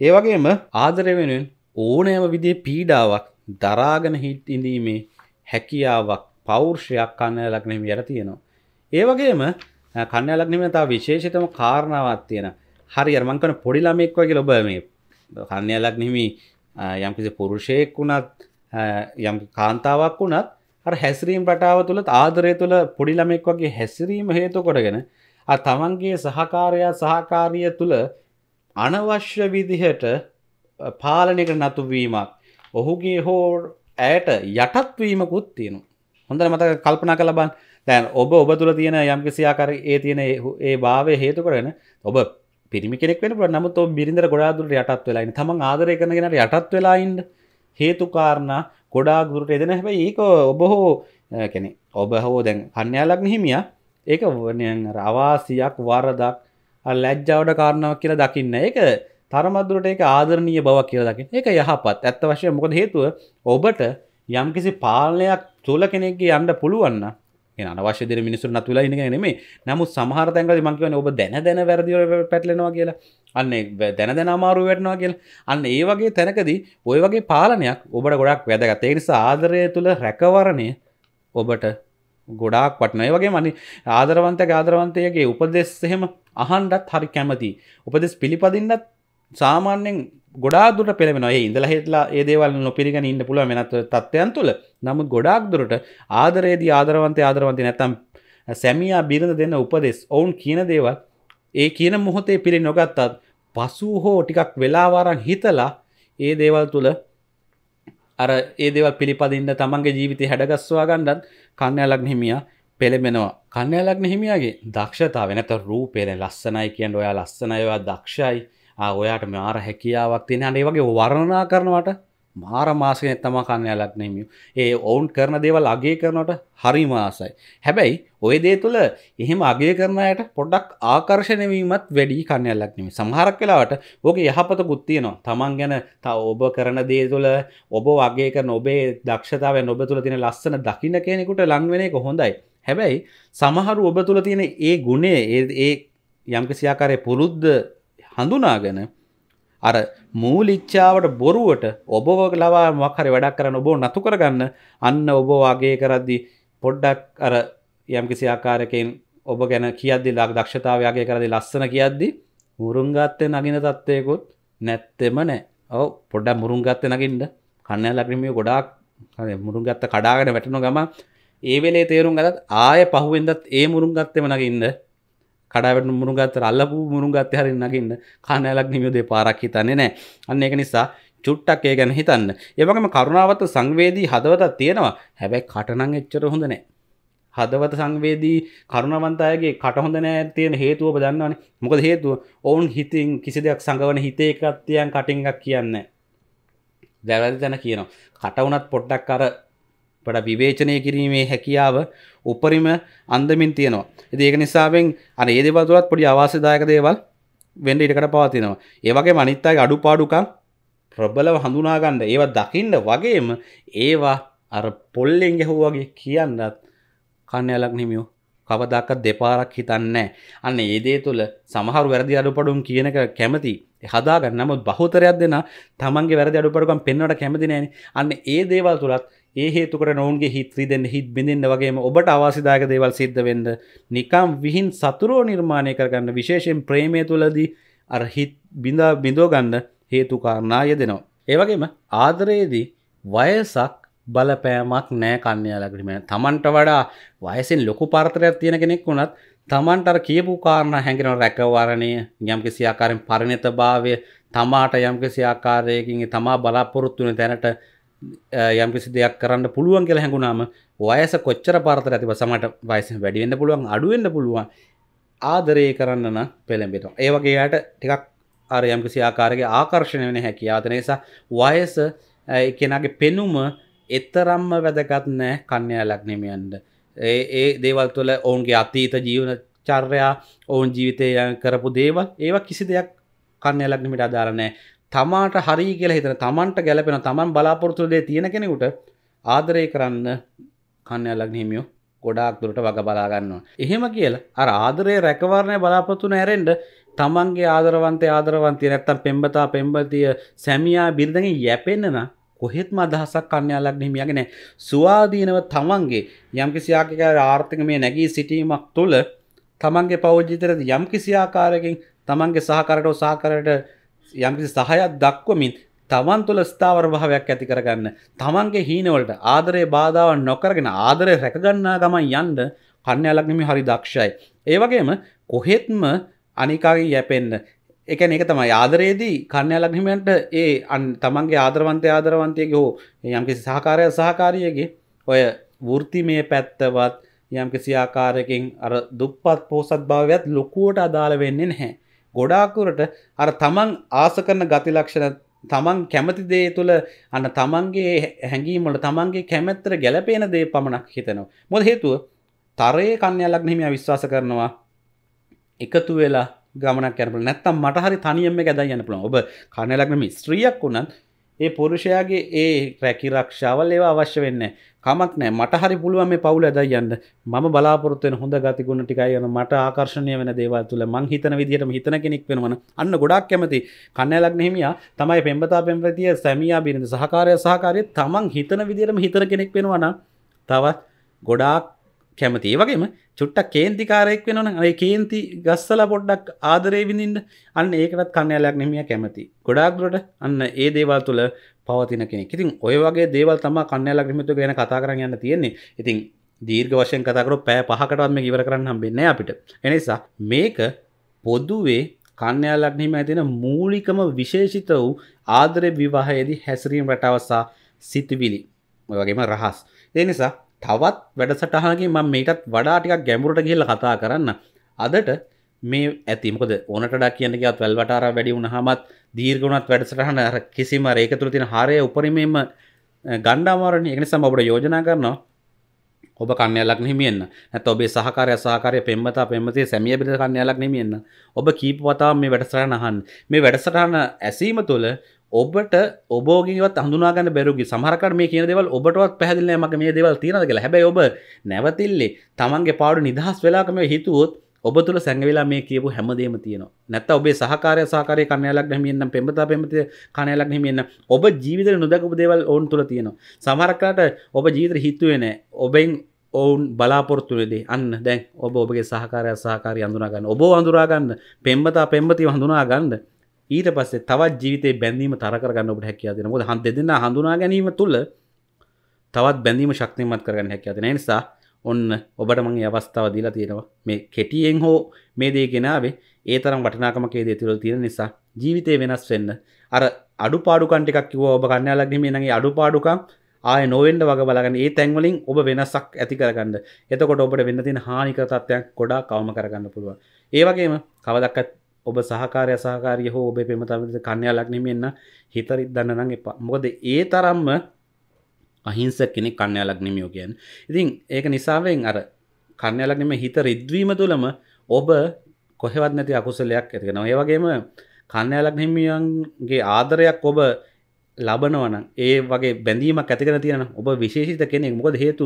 ඒ වගේම ආදරය වෙනුවෙන් ඕනෑම විදිේ පීඩාවක් දරාගෙන හිත් ඉඳීමේ හැකියාවක් පෞර්ෂයක් කන්නයාලක් නෙම යට තියෙනවා. ඒ වගේම කන්නයාලක් නිම තා විශේෂතම කාරණාවත් තියෙන හරි අර්මංකන පොඩි ළමෙක් වගේ ලොබ මේ කන්නයාලක් නිමි යම්කිසි පුරුෂයෙක් වුණත් යම් කාන්තාවක් වුණත් අර හැසිරීම් රටාව තුළ ආදරය තුළ පොඩි ළමෙක් වගේ හැසිරීම හේතු කොටගෙන තමන්ගේ සහකාරයා සහකාරිය තුළ අනවශ්‍ය විදිහට පාලනයකට නතුවීමක් ඔහුගේ හෝ ඇයට යටත්වීමකුත් තියෙනු හොඳ මතක කල්පනා කලබන් දැන් ඔබ ඔබ තුළ තියෙන යම්කිසියාකර ඒ තියෙන ඒ භාවය හේතු කරන ඔබ පිරිමි කෙනෙක් වෙන නමුත් බිරිඳර ගොඩාදුරට යටත් වෙලායින් තමන් ආදරය කරනගෙනට යටත් වෙලායින්ද හේතුකාරණ ගොඩා ගුරට එදෙන. හැබයි ඒක ඔබ හෝ කෙනෙ ඔබ හෝ දැන් පන්්‍යයාලක් හිමිය ඒක වනයන් රවාසියක් වරදක් ලැජ්ජාවට කාරණාවක් කියලා දකින්න ඒක තරමදුරට ඒක ආදරණීය බවක් කියලා දකින්න ඒක යහපත්. ඇත්ත වශය මොකද හේතුව? ඔබට යම්කිසි පාලනයක් තුල කෙනෙක්ගේ යන්න පුළුවන්න අනවශ්‍ය දෙ මිනිසු නතුලා ඉන්න නෙමේ නමුත් සමහර තැන්ගල මංකවන ඔබ දැන දැන වැරදිව පැටලෙනවා කියලා. අන්න දැන දැන අමාරු වැටනවා කියල. අන්න ඒ වගේ තැනකදී ඔය වගේ පාලනයක් ඔබට ගොඩක් වැදගත්. ඒ නිසා ආදරය තුළ රැකවරණය ඔබට ගොඩාක් පටනය වගේ මනි ආදරවන්ත ආදරවන්තයගේ උපදෙස් එහෙම අහන්ඩත් හරි කැමති උපදෙස් පිළිපදින්නත් සාමාන්‍යෙන් ගොඩා දුට පෙළෙන ඒ ඉඳල හිටලා ඒ දේවල් නොපිරිගෙන ඉන්න පුළුව මෙනත් තත්වයන් තුළ. නමුත් ගොඩාක් දුරට ආදරයේදී ආදරවන්තය ආදරවන්ති නැතම් සැමියා බිරඳ දෙන්න උපදෙස් ඔවුන් කියන දේවල් ඒ කියන මොහොතේ පිළි නොගත්තත් පසු හෝ ටිකක් වෙලාවාරන් හිතලා ඒ දේවල් තුළ අර ඒ දේවල් පිළිපදින්න තමන්ගේ ජීවිතය හැඩගස්වා ගණ්ඩත් කන්නයාලක් හිමිය පෙළෙමෙනවා කන්නයාලක් හිමියගේ දක්ෂතාව වෙනත රූපේන ලස්සනයි කියන්න ඔයා ලස්සනයවා දක්ෂයි. ඔයාට මාර හැකියාවක් තියෙන අනේ වගේ වර්ණනා කරනවට මාර මාසය තම කන්නයාලක් නෙමිය. ඒ ඔවුන් කරන දේවල් අගේ කරනට හරි මාසයි. හැබැයි ඔය දේ තුළ එහෙම අගේ කරනයට පොඩ්ඩක් ආකර්ශණවීමත් වැඩි කන්නයල්ලක් නෙමි සමහරක් වෙලාවට ඕක යහපත ගුත්තියනවා තමන් ගැන ත ඔබ කරන දේ තුළ ඔබ වගේ කරන ඔබේ දක්ෂතාව ඔබ තුළ තියෙන ලස්සන දකින්න කෙනෙකුට ලංවෙන එක හොඳයි. හැබැයි සමහරු ඔබ තුළ තියෙන ඒ ගුණේ ඒ යම්කිසියාකාරය පුරුද්ධ හඳුනාගෙන අර මූලිච්චාවට බොරුවට ඔබ ලවා මක්හරි වැඩක් කරන්න ඔබ නතු කරගන්න අන්න ඔබ වගේ කරද්දි පොඩ්ඩක් අර යම්කිසි ආකාරයකින් ඔබ ගැන කියද්දි ලක් දක්ෂතාවයාගේ කරදි ලස්සන කියද්දි මුරුන්ගත්තය නගෙන තත්වයකුත් නැත්තෙම නෑ. ඔව පොඩ්ඩ මුරුන්ගත්ත නගින්ට කන්න ලක්‍රමිය ගොඩාක් මුරුන්ගත්ත කඩාගෙන වැටනු ගම ඒ වෙලේ තේරුම් ගත් ආය පහුවෙන්දත් ඒ මුරුන්ගත්තෙම නගින්ද කඩාවට මුරුගත්ත අල්ලපු මුරුගත්ත හරි නගින්න කනලක් නිමියදේ පාරක් හිතන්නේ නෑ අන්න එක නිසා චුට්ටක් ඒ ගැන හිතන්න. ඒවගේම කරුණාවත සංවේදී හදවතත් තියෙනවා. හැබැයි කටනං එච්චර හොඳ නෑ හදවත සංවේදී කරුණවන්තයගේ කටහොඳ නෑ තියෙන හේතුව ඔබ දන්නවනේ. මොකද හේතුව? ඔවුන් හිතින් කිසි දෙයක් සඟවන හිතේ එකත්තියන් කටින්ගක් කියන්න දැවැදි තැන කියනවා. කටවුනත් පොඩ්ඩක් අර පට විවේචනය කිරීමේ හැකියාව උපරිම අන්දමින් තියෙනවා. ඒක නිසාවෙන් අන ඒදවතුරත් පොඩි අවාසදායක දේවල් වෙන්ඩ ඉටකට පවතිනවා ඒවගේ මනිත්තයි අඩු පාඩුකම් ප්‍රබලව හඳුනාගන්න ඒවත් දකින්න වගේම ඒවා අර පොල්ලෙන් ගැහුවගේ කියන්නත් කන්නයලක් නිමියෝ කවදක්කත් දෙපාරක් හිතන්න අන්න ඒදේ තුළ සමහරු වැරදි අඩුපඩුම් කියනක කැමති. හදාගන්න. නමුත් බහතරයක් දෙෙන තමන්ගේ වැරදි අඩුපඩුකම් පෙන්වට කැමති නෑන. අන්න ඒ දේවල් තුළත් ඒ හේතුකට නොවන්ගේ හිත්‍රී දෙන්න හිත් බිඳන්න වගේම ඔබට අවාසිදායක දේවල් සිද්ධ වෙන්න නිකම් විහින් සතුරෝ නිර්මාණය කරගන්න විශේෂයෙන් ප්‍රේමය තුළදී අර හිත් බිඳ බිඳෝ ගන්න හේතු කාරණාය දෙනවා. ඒවගේම ආදරයේදී වයසක් බලපෑමක් නෑ කන්‍යයාලකටම තමන්ට වඩා වයසින් ලොකු පරතරයක් තියෙන කෙනෙක් වුණත් තමන්ටර කියපු කාරණ හැඟෙන රැකවරණය යම්කිසි ආකාරෙන් පරිණත භාවය තමාට යම්කිසි ආකාරයකින් තමා බලාපොරොත්තුන තැනට යම්කිසි දෙයක් කරන්න පුළුවන් කියලා හැඟුණාම වයස කොච්චර පරතර ඇතිව සමට වයස වැඩිවෙන්න පුළුවන් අඩුවෙන්න්න පුළුවන් ආදරය කරන්න නම් පෙළඹෙට ඒවගේ යට ටිකක් අර යම්කිසි ආකාරගේ ආකර්ශණය වෙන හැකි ආතන නිසා වයස කෙනගේ පෙනුම එතරම්ම වැදගත් නෑ කන්‍යයාලක් නෙමියන්ට ඒ ඒ දේවල් තුළ ඔවුන්ගේ අතීත ජීවන චර්යා ඔවුන් ජීවිතය කරපු දේවල් ඒවා කිසි දෙයක් කන්‍යලක් නිමිට අදාරනෑ තමාට හරි කියලා හිතන තමන්ට ගැලපෙන තමන් බලාපොරතුළ දේ තියෙන කෙනෙකුට ආදරය කරන්න කන්‍යලක් හිමියෝ ගොඩාක් දුරට වග බලාගන්නවා. එහෙම කියලා අර ආදරය රැකවරණය බලාපොත්තුන ඇරෙන්ඩ තමන්ගේ ආදරවන්තය ආදරවන්තය නැත්තම් පෙම්බතා පෙම්බතිය සැමියා බිරිදඟින් යැපෙන්න්නන කොහෙත්ම අදහසක් කන්‍යාලක් හිමියගෙන ස්වාධීනව තමන්ගේ යම්කිසියාකක ආර්ථක මේ නැගී සිටීමක් තුළ තමන්ගේ පෞද්ජිතරද යම්කිසි ආකාරකින් තමන්ගේ සහකරට සාකරට යම්කිසි සහයක් දක්වමින් තමන් තුළ ස්ථාවර භාවයක් ඇති කරගන්න තමන්ගේ හීනවලට ආදරය බාධාව නොකරගෙන ආදරය රැකගන්නා ගමන් යන්ඩ කන්‍යලක්නමි හරි දක්ෂයි. ඒවගේම කොහෙත්ම අනිකාගේ යැපෙන්න්න එකන එක තමයි ආදරයේදී කන්‍යලක්හිමට ඒ අන් තමන්ගේ ආදරවන්තය ආදරවන්තයගේ හෝ යම්කිසි සහකාරය සහකාරියගේ ඔය වෘති මේ පැත්තවත් යම්කිසි ආකාරයකින් අර දුප්පත් පෝසත් භාවයත් ලොකුවට අදාළ වෙන්නේ නැහැ. ගොඩාකුරට අර තමන් ආස කරන ගතිලක්ෂණ තමන් කැමති දේ තුළ අන්න තමන්ගේ හැඟීමට තමන්ගේ කැමැත්තර ගැලපේන දේ පමණක් හිතනවා. මොද හේතුව? තරයේ කන්‍යලක් හිමිය විශ්වාස කරනවා එකතු වෙලා ගමනක් යනපල නැත්තම් මට හරි තනියම ගැද යන්න පුළන් ඔබ කණලක්නම ස්ත්‍රියක් වුණත් ඒ පුරුෂයාගේ ඒ රැකි රක්ෂාවල් ඒවා අවශ්‍ය වෙන්න කමක් නෑ. මට හරි පුළුවන් මේ පවුල ඇද යන්න. ම බලාපොරත්තුවෙන හොඳ ගතිගුණ ටිකයි යන මට ආකර්ශණය වෙන දේවල් තුළ මං හිතන විදිහටම හිතන කෙනෙක් වෙනවන. අන්න ගොඩක් කැමති. කන්නලක් නෙහිමිය තමයි පෙම්බතා පෙම්පතිය සැමියා බිරිඳ සහකාරය සහකාරය තමන් හිතන විදිරම හිතන කෙනෙක් වෙනවන තවත් ගොඩාක් කැමති. ඒ වගේම චුට්ටක් කේන්තිකාරයෙක් වෙනන ඒ කේන්ති ගස්සල පොඩ්ඩක් ආදරේ විඳින්ට අන්න ඒකටත් කන්නයාලයක් නෙමිය කැමති. ගොඩාක්දුරට අන්න ඒ දේවල් තුළ පවතින කෙනෙ ඉතින් ඔය වගේ දේවල් තම කන්නයාලක් නිමතු ගැන කතා කරන්න යන්න තියෙන්නේ. ඉතින් දීර්ඝ වශයෙන් කතකරු පෑ පහකටත්ම ඉවර කරන්න හම්බෙන්න අපිට. එනිසා මේක පොද්දුවේ කන්‍යයාලක්නීම ඇතින මූලිකම විශේෂිත වූ ආදරය විවාහයේදී හැසිරීම් රටවසා සිතිවිලි. වගේම රහස්. එනිසා තවත් වැඩසටහනකින් මම මේකත් වඩා ටිකක් ගැඹුරට ගිහිල්ලා කතා කරන්න. අදට මේ ඇති. මොකද ඕනටඩා කියන ගියත් වැල්වටාර වැඩි වුණාමත් දීර්ඝුණත් වැඩසටහන අර කිසිම රේක තුල තියෙන හරය උපරිමයෙන්ම ගණ්ඩාමාරණ ඒක නිසා ඔබට යෝජනා කරනවා ඔබ කන්‍යලක් හිමියන්න ඇත ඔබේ සහකාරය සහකාරය පෙම්මතා පෙමතිය සැමිය පිට කන්‍යලක් නෙමියන්න. ඔබ කීප වතා මේ වැඩසටහන අහන් මේ වැඩසටහන ඇසීම තුළ ඔබට ඔබෝගේවත් හඳුනාගන්න බැරුගේ සමහරකට මේ කියන දෙවල් ඔබටවත් පැහදිල්ල මක මේ දෙවල් තියෙනද කියලා. හැබැයි ඔබ නැවතිල්ලේ තමන්ගේ පාඩු නිදහස් වෙලාකම හිතුවොත් ඔබ තුළ සැඟවෙලා මේ කියපු හැමදේම තියෙනවා. නැත්ත ඔබේ සහකාරය සහකාරය කනයලක් හැමියන්න පෙමතා පෙමති කනයලක් හිමියන්න ඔබ ජීවිත නොදකපු දේවල් ඔවුන් තුළ තියෙනවා. සමහරක්කාට ඔබ ජීවිත හිත්තුවෙන ඔබෙන් ඔවුන් බලාපොරත්තුවේදේ අන්න දැන් ඔබ ඔබගේ සහකාරය සහකාරය අඳුනාගන්න ඔබ අඳුරාගන්න පෙම්බතා පෙම්බති හඳුනා ගන්න ඊට පස්සේ තවත් ජීවිතේ බැඳීම තරකරගන්න ඔබට හැකියාව දෙනවා. මොකද හන්ද දෙදෙන හඳුනා ගැනීම තුළ තවත් බැඳීම ශක්තිමත් කරගන්න හැකියාව දෙන නිසා ඔන්න ඔබට මම මේ අවස්ථාව දීලා තියෙනවා. මේ කෙටියෙන් හෝ මේ දේ ගෙනාවේ ඒ තරම් වටිනාකමක් ඒ දේ තුළ තියෙන නිසා ජීවිතේ වෙනස් වෙන්න. අර අඩුපාඩුකම් ටිකක් කිව්වා ඔබ කන්නයාලක් නෙමෙයි නම් ඒ අඩුපාඩුකම් ආය නොවෙන්ඩ වග බලගන්න. ඒ තැන්වලින් ඔබ වෙනසක් ඇති කරගන්න. එතකොට ඔබට වෙන්න තින හානික තත්වයක් ගොඩා කවම කරගන්න පුළුව ඒවගේම කවදක්කත් ඔබ සහකාරය සහකාරය හෝ ඔබ පෙමතවිද කන්‍යා ලක්නෙම එන්න හිතරිත් දන්න නං එපා. මොකද ඒ තරම්ම අහිංස කෙනෙක් කන්‍යා ලක්නෙමියෝ කියන් ඉතින් ඒක නිසාවෙන් අර කන්‍යා ලක්නෙම හිත රිද්වීම තුළම ඔබ කොහෙවත් නැති අකුසලයක් ඇතිගෙන ඒ වගේම කන්‍යා ලක්නෙමියන්ගේ ආදරයක් ඔබ ලබනවන ඒ වගේ බැඳීමක් ඇතිකර තියෙන ඔබ විශේෂිත කෙනෙක්. මොකද හේතු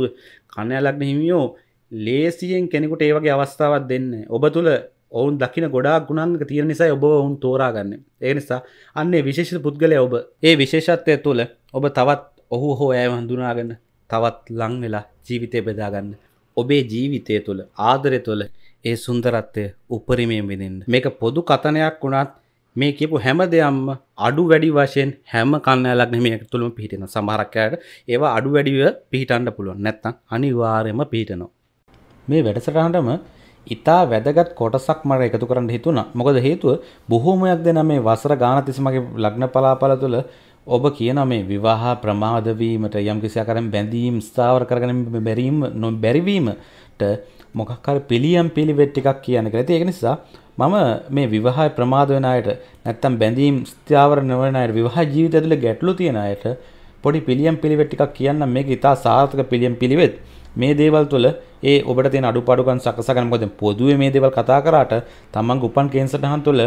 කන්‍යා ලක්න හිමියෝ ලේසියෙන් කෙනෙකුට ඒ වගේ අවස්ථාවත් දෙන්න. ඔබ තුළ ඔවුන් දකින ගොඩා ගුණන්ක තියෙන නිසා ඔබ ඔවුන් තෝරාගන්න. ඒ නිසා අන්නේ විශේෂ පුද්ගලය ඔබ ඒ විශේෂත්වය තුළ ඔබ තවත් ඔහු හෝ ඇය හඳුනාගන්න තවත් ලං වෙලා ජීවිතය බෙදාගන්න. ඔබේ ජීවිතය තුළ ආදරය තුළ ඒ සුන්දරත්වය උපරිමයෙන් විඳින්න. මේක පොදු කතනයක් වුණත් මේ කියපු හැම දෙයක්ම අඩු වැඩි වශයෙන් හැම කන්නෑලක් නෙමේ තුළම පිහිටෙන. සමහරක්කයට ඒවා අඩු වැඩිව පිහිටන්ඩ පුළුවන්. නැත්තම් අනිවාර්යම පිහිටනවා. මේ වැඩසටහටම ඉතා වැදගත් කොටසක් මට එකතු කරන්න හිතුණා. මොකද හේතුව බොහෝමයක් දෙන මේ වසර ගාන තිස්මගේ ලග්න පලාපල තුළ ඔබ කියන මේ විවාහ ප්‍රමාදවීමට යම් කිසියාකරම් බැඳීම් ස්ථාවර කරගන බැරීම නො බැරිවීමට මොකක්කර පිළියම් පිළිවෙට් ටිකක් කියන කර ඒක නිසා මම මේ විවාහය ප්‍රමාද වෙන අයට නැත්තම් බැඳීම් ස්ථාවර නොවන අයට විවාහ ජීවිතය ඇතුළේ ගැටලු තියෙන අයට පොඩි පිළියම් පිළිවෙත් ටිකක් කියන්න මේක ඉතා සාර්ථක පිළියම් පිළිවෙත්. මේ දේවල් තුළ ඒ ඔබට තියෙන අඩුපාඩුකම් සකසගන්න මොකද පොදුවේ මේ දේවල් කතා කරාට තමන්ගේ උපන් කේන්සටහන් තුළ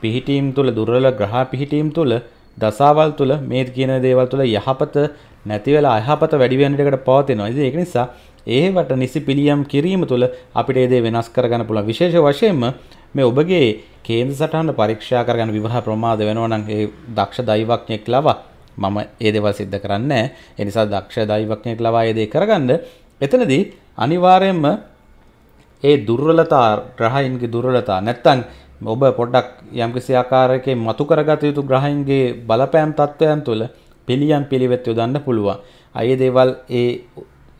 පිහිටීම් තුළ දුර්වල ග්‍රහ පිහිටීම් තුළ දසාවල් තුළ මේ කියන දේවල් තුළ යහපත නැති වෙලා අයහපත වැඩි වෙන එකට පවතිනවා. ඉතින් ඒක නිසා ඒවට නිසි පිළියම් කිරීම තුළ අපිට ඒ දේ වෙනස් කරගන්න පුළුවන්. විශේෂ වශයෙන්ම මේ ඔබගේ කේන්ද්‍ර සටහන පරීක්ෂා කරගන්න විවාහ ප්‍රමාද වෙනවා නම් ඒ දක්ෂ දෛවඥයෙක් ලවා මම ඒ දේවල් සිද්ධ කරන්නේ නැහැ. ඒ නිසා දක්ෂ දෛවඥයෙක් ලවා ඒ දේ කරගන්න එතනදී අනිවාර්යයෙන්ම ඒ දුර්වලතා ග්‍රහයින්ගේ දුර්වලතා නැත්තම් ඔබ පොඩ්ඩක් යම්කිසි ආකාරයකින් මතු කරගත යුතු ග්‍රහයින්ගේ බලපෑම් තත්ත්වයන් තුළ පිළියම් පිළිවෙත් යොදන්න පුළුවන්. අය දේවල් ඒ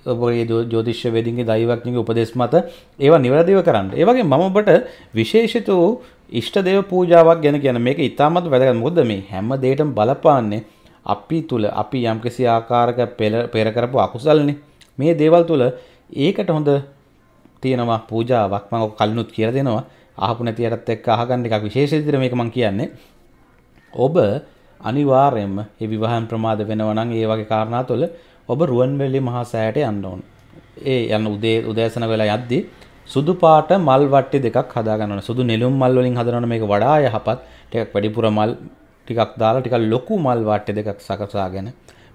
ඔබගේ ජෝතිෂ්‍ය වේදින්ගේ දෛවඥගේ උපදෙස් මත ඒවා නිවැරදිව කරන්න. ඒ වගේ මම ඔබට විශේෂිත වූ ඉෂ්ට දේව පූජාවක් ගැන කියන මේක ඉතාමත් වැදගත්. මොකද මේ හැම දෙයකටම බලපාන්නේ අපි තුල අපි යම්කිසි ආකාරයක පෙර කරපු අකුසල්නේ. මේ දේවල් තුල ඒකට හොඳ තියෙනවා පූජාවක් මම කලිනුත් කියලා දෙනවා. අහපු නැතියටත් එක්ක අහගන්න එකක් විශේෂ විදිහට මේක මම කියන්නේ. ඔබ අනිවාර්යයෙන්ම මේ විවාහන් ප්‍රමාද වෙනවා නම් ඒ වගේ කාරණා තුළ ඔබ රුවන්වැලි මහා සෑයට යන්න ඕන. ඒ යන උදේ උදෑසන වෙලා යද්දි සුදු පාට මල් වට්ටි දෙකක් හදාගන්න ඕන. සුදු නෙළුම් මල් වලින් හදනවනේ මේක වඩා යහපත්. ටිකක් වැඩිපුර මල් ටිකක් දාලා ටිකක් ලොකු මල් වට්ටි දෙකක් සකසාගෙන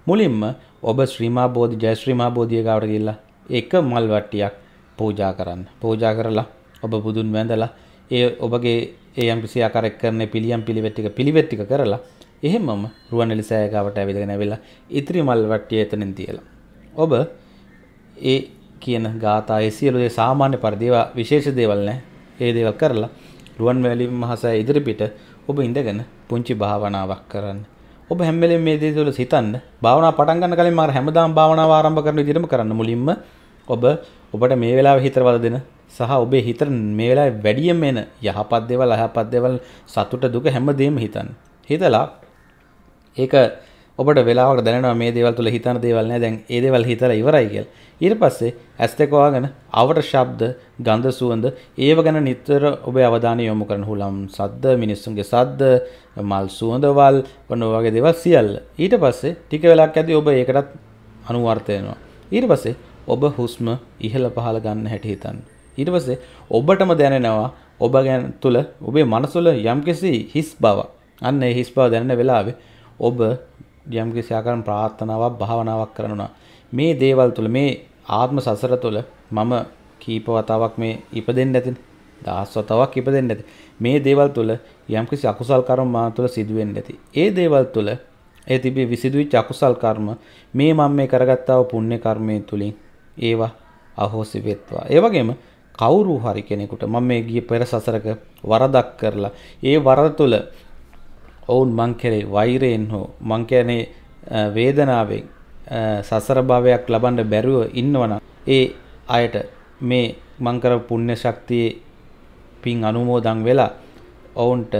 මුලින්ම ඔබ ශ්‍රීමා බෝධි ජය ශ්‍රීමා බෝධිය ගාවට ගිහිල්ලා එක මල් වට්ටියක් පූජා කරන්න. පූජා කරලා ඔබ බුදුන් වැඳලා ඒ ඔබගේ ඒ යම් කිසි ආකාරයක් කරන පිළියම් පිළිවෙත් ටික පිළිවෙත් ටික කරලා එහෙමම රුවන්වැලි සෑයකාවට ඇවිදගෙන ඇවිල්ලා ඉතිරි මල් වට්ටිය එතනින් තියලා. ඔබ ඒ කියන ගාථා ඒ සියලු දේ සාමාන්‍ය පරිදි ඒවා විශේෂ දේවල් නැහැ. ඒ දේවල් කරලා රුවන්වැලි මහසෑය ඉදිරිපිට ඔබ ඉඳගෙන පුංචි භාවනාවක් කරන්න. ඔබ හැම වෙලේම මේ දේ තුළ සිතන්න. භාවනාව පටන් ගන්න කලින් මම හැමදාම භාවනාව ආරම්භ කරන විදිහටම කරන්න. මුලින්ම ඔබ ඔබට මේ වෙලාවේ හිතර වල දෙන සහ ඔබේ හිතට මේ වෙලාවේ වැඩියෙන්ම එන යහපත් දේවල් අයහපත් දේවල් සතුට දුක හැමදේම හිතන්න. හිතලා ඒක ඔබට වෙලාවට දැනෙනවා මේ දේවල් තුළ හිතන දේවල් නෑ දැන් ඒ දේවල් හිතලා ඉවරයි කියලා. ඊට පස්සේ ඇස් දෙක වහගෙන අවට ශබ්ද, ගන්ධ සුවඳ ඒව ගැන නිතර ඔබේ අවධානය යොමු කරන හුලම් සද්ද, මිනිස්සුන්ගේ සද්ද, මල් සුවඳවල් වන වගේ දේවල් සියල්ල. ඊට පස්සේ ටික වෙලාවක් ඇද්දී ඔබ ඒකටත් අනුවර්ත වෙනවා. ඊට පස්සේ ඔබ හුස්ම ඉහළ පහළ ගන්න හැටි හිතන්න. ඊට පස්සේ ඔබටම දැනෙනවා ඔබ ගැන තුළ ඔබේ මනස තුළ යම්කිසි හිස් බව. අන්න ඒ හිස් බව දැනෙන වෙලාවේ ඔබ යම්කිසි ආකාරයෙන් ප්‍රාර්ථනාවක් භාවනාවක් කරනවා. මේ දේවල් තුළ මේ ආත්ම සසර තුළ මම කීප වතාවක් මේ ඉපදෙන්න ඇතින් දහස් වතාවක් ඉපදෙන්න ඇති. මේ දේවල් තුළ යම්කිසි අකුසල් කර්ම මා තුළ සිදුවෙන්න ඇති. ඒ දේවල් තුළ ඒ තිබී විසිදුවිච්ච අකුසල් කර්ම මේ මම මේ කරගත්තා වූ පුණ්‍ය කර්මයේ තුලින් ඒවා අහෝසි වෙත්වා. ඒ වගේම කවුරු හරි කෙනෙකුට මම මේ ගිය පෙර සසරක වරදක් කරලා ඒ වරද තුළ ඔවුන් මං කෙරේ වෛරයෙන් හෝ මං කියන්නේ වේදනාවෙන් සසර භාවයක් ලබන්න බැරුව ඉන්නවනම් ඒ අයට මේ මං කරපු පුණ්‍ය ශක්තියේ පින් අනුමෝදන් වෙලා ඔවුන්ට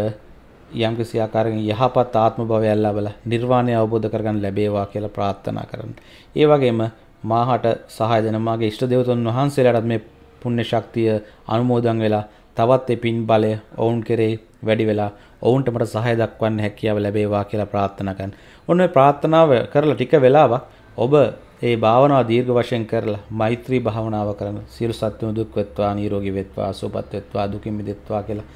යම්කිසි ආකාරයකින් යහපත් ආත්ම භවයක් ලැබලා නිර්වාණය අවබෝධ කරගන්න ලැබේවා කියලා ප්‍රාර්ථනා කරන්න. ඒ වගේම මාහට සහාය දෙන මාගේ ඉෂ්ට දේවතුන් වහන්සේලාටත් මේ පුණ්‍ය ශක්තිය අනුමෝදන් වෙලා තවත් ඒ පින් බලය ඔවුන් කෙරේ වැඩි වෙලා ඔවුන්ට මට සහය දක්වන්න හැකියාව ලැබේවා කියලා ප්‍රාර්ථනා කරන්න. ඔන්න ඔය ප්‍රාර්ථනාව කරලා ටික වෙලාවක් ඔබ ඒ භාවනාව දීර්ඝ වශයෙන් කරලා මෛත්‍රී භාවනාව කරන සියලු සත්වම දුක් වෙත්වා නිරෝගී වෙත්වා සුවපත් වෙත්වා දුකින් මිදෙත්වා කියලා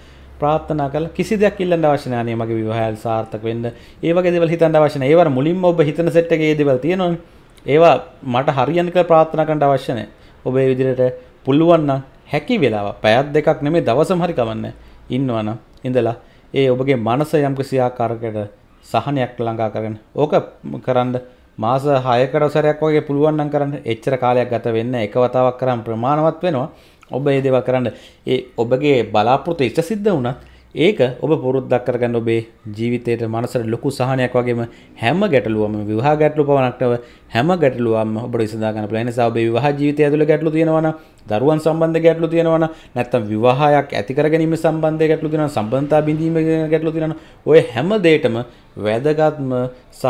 ප්‍රාර්ථනා කරලා කිසි දෙයක් ඉල්ලන්න අවශ්‍ය නැහැ නේ මගේ විවාහය සාර්ථක වෙන්න. ඒ වගේ දේවල් හිතන්න අවශ්‍ය නැහැ. ඒවර මුලින්ම ඔබ හිතන සෙට් එකේ ඒ දේවල් තියෙනවනේ. ඒවා මට හරියන්න කියලා ප්‍රාර්ථනා කරන්න අවශ්‍ය නැහැ. ඔබ ඒ විදිහට පුළුවන් නම් හැකි වෙලාව පැයක් දෙකක් නෙමෙයි දවසම හරි කවන්නේ. ඉන්නවනම් ඉඳලා ඒ ඔබගේ මනස යම්කිසි ආකාරයකට සහනයක් ළඟා කරගෙන ඕක කරන්න මාස 6කට සැරයක් වගේ පුළුවන් නම් කරන්න. එච්චර කාලයක් ගත වෙන්න එක වතාවක් කරන් ප්‍රමාණවත් වෙනවා. ඔබ ඒ දේවල් කරන්න. ඒ ඔබගේ බලාපොරොත්තු ඉෂ්ට සිද්ධ වුණත් ඒක ඔබ පුරුද්දක් කරගන්න ඔබේ ජීවිතයට මනසට ලොකු සහනයක් වගේම හැම ගැටලුවම විවාහ ගැටලු පවණක්ව හැම ගැටලුවම ඔබට විසඳා ගන්න පුළුවන්. ඒ නිසා ඔබේ විවාහ ජීවිතය ඇතුළේ ගැටලු තියෙනවා නම්, දරුවන් සම්බන්ධ ගැටලු තියෙනවා නම්, නැත්නම් විවාහයක් ඇති කර ගැනීම සම්බන්ධ ගැටලු තියෙනවා, සම්බන්ධතා බිඳීම ගැටලු තියෙනවා. ඔය හැම දෙයකම වැදගත්ම සහ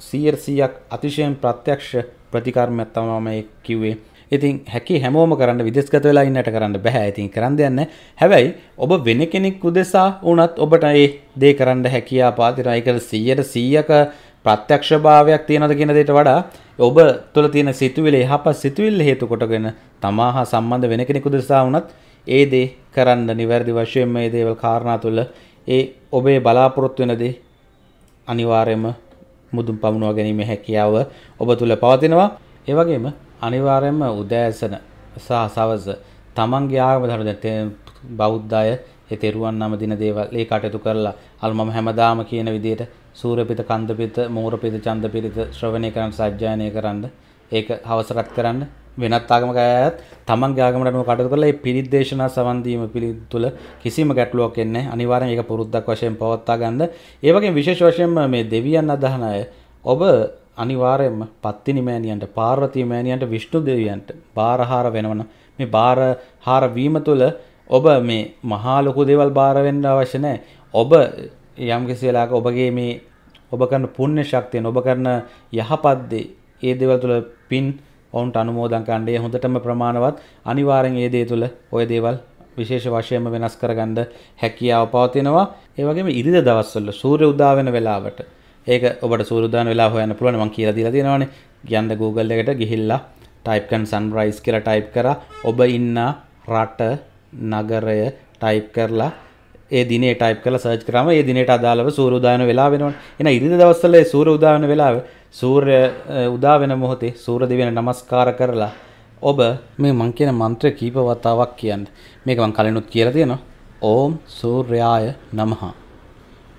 100%ක් අතිශයින් ප්‍රත්‍යක්ෂ ප්‍රතිකර්මයක් තමයි මම කිව්වේ. ඉතින් හැකි හැමෝම කරන්න විදෙස්ගත වෙලා ඉන්නට කරන්න බෑ. ඉතින් කරන්න දෙයක් හැබැයි ඔබ වෙන කෙනෙක් උදෙසා වුණත් ඔබට ඒ දේ කරන්න හැකියාව පාතිරා. ඒකට 100ට 100ක ප්‍රත්‍යක්ෂභාවයක් තියෙනවද කියන දෙයට වඩා ඔබ තුළ තියෙන සිතුවිලි යහපත් සිතුවිල්ල හේතු කොටගෙන තමා හා සම්බන්ධ වෙන කෙනෙකු උදෙසා වුණත් ඒ දේ කරන්න නිවැරදි වශයෙන්ම මේ දේවල් කාරණා තුළ ඒ ඔබේ බලාපොරොත්තු වෙන දේ අනිවාර්යයෙන්ම මුදුන් පමුණවා ගැනීමේ හැකියාව ඔබ තුළ පවතිනවා. ඒ වගේම අනිවාර්යයෙන්ම උදෑසන සහ සවස තමන්ගේ ආගම ධර්ම බෞද්ධ අය ඒ තෙරුවන් නම දින දේවල් ඒ කටයුතු කරලා අල් මම හැමදාම කියන විදිහට සූර්යපිත කන්දපිත මෝරපිත චන්දපිරිත ශ්‍රවණය කරන්න සජ්ජායනය කරන්න ඒක හවසටත් කරන්න වෙනත් ආගමක අයත් තමන්ගේ ආගමට අනුව කටයුතු කරලා ඒ පිරිත් දේශනා සවන් දීම පිළිත් තුළ කිසිම ගැටලුවක් එන්නේ නැහැ. අනිවාර්යෙන් ඒක පුරුද්දක් වශයෙන් පවත්වා ගන්න. ඒ වගේම විශේෂ වශයෙන්ම මේ දෙවියන් අදහන අය ඔබ අනිවාර්යයෙන්ම පත්තිනි මෑණියන්ට පාර්වතී මෑණියන්ට විෂ්ණු දෙවියන්ට බාරහාර වෙනවන මේ බාරහාර වීම තුළ ඔබ මේ මහා ලොකු දේවල් බාර වෙන්න අවශ්‍ය නැහැ. ඔබ යම් කිසි වෙලාවක ඔබගේ මේ ඔබ කරන පුණ්‍ය ශක්තියන ඔබ කරන යහපත් දේ ඒ දේවල් තුළ පින් ඔවුන්ට අනුමෝදන් කරන්න ඒ හොඳටම ප්‍රමාණවත් අනිවාර්යෙන් ඒ දේ තුළ ওই දේවල් විශේෂ වශයෙන්ම වෙනස් කරගන්න හැකියාව පවතිනවා. ඒ වගේම ඉරිද දවස්වල සූර්ය උදා වෙන වෙලාවට ඒක ඔබට සූරුදාන වෙලා හොයන්න පුළුවන් මම කියලා දීලා තියෙනවානේ. යන්න Google එකට ගිහිල්ලා type කරන sunrise කියලා type කරා ඔබ ඉන්න රට නගරය type කරලා ඒ දිනේ type කරලා search කරාම ඒ දිනේට අදාළව සූර්ය උදාන වෙලා වෙනවනේ. එහෙනම් ඉරිද දවස්වල ඒ සූර්ය උදාන වෙලාව සූර්ය උදා වෙන මොහොතේ සූර්ය දෙවියන් නමස්කාර කරලා ඔබ මේ මං කියන මන්ත්‍රය කීප වතාවක් කියන්න. මේක මං කලිනුත් කියලා තියෙනවා. ඕම් සූර්යාය නමහ.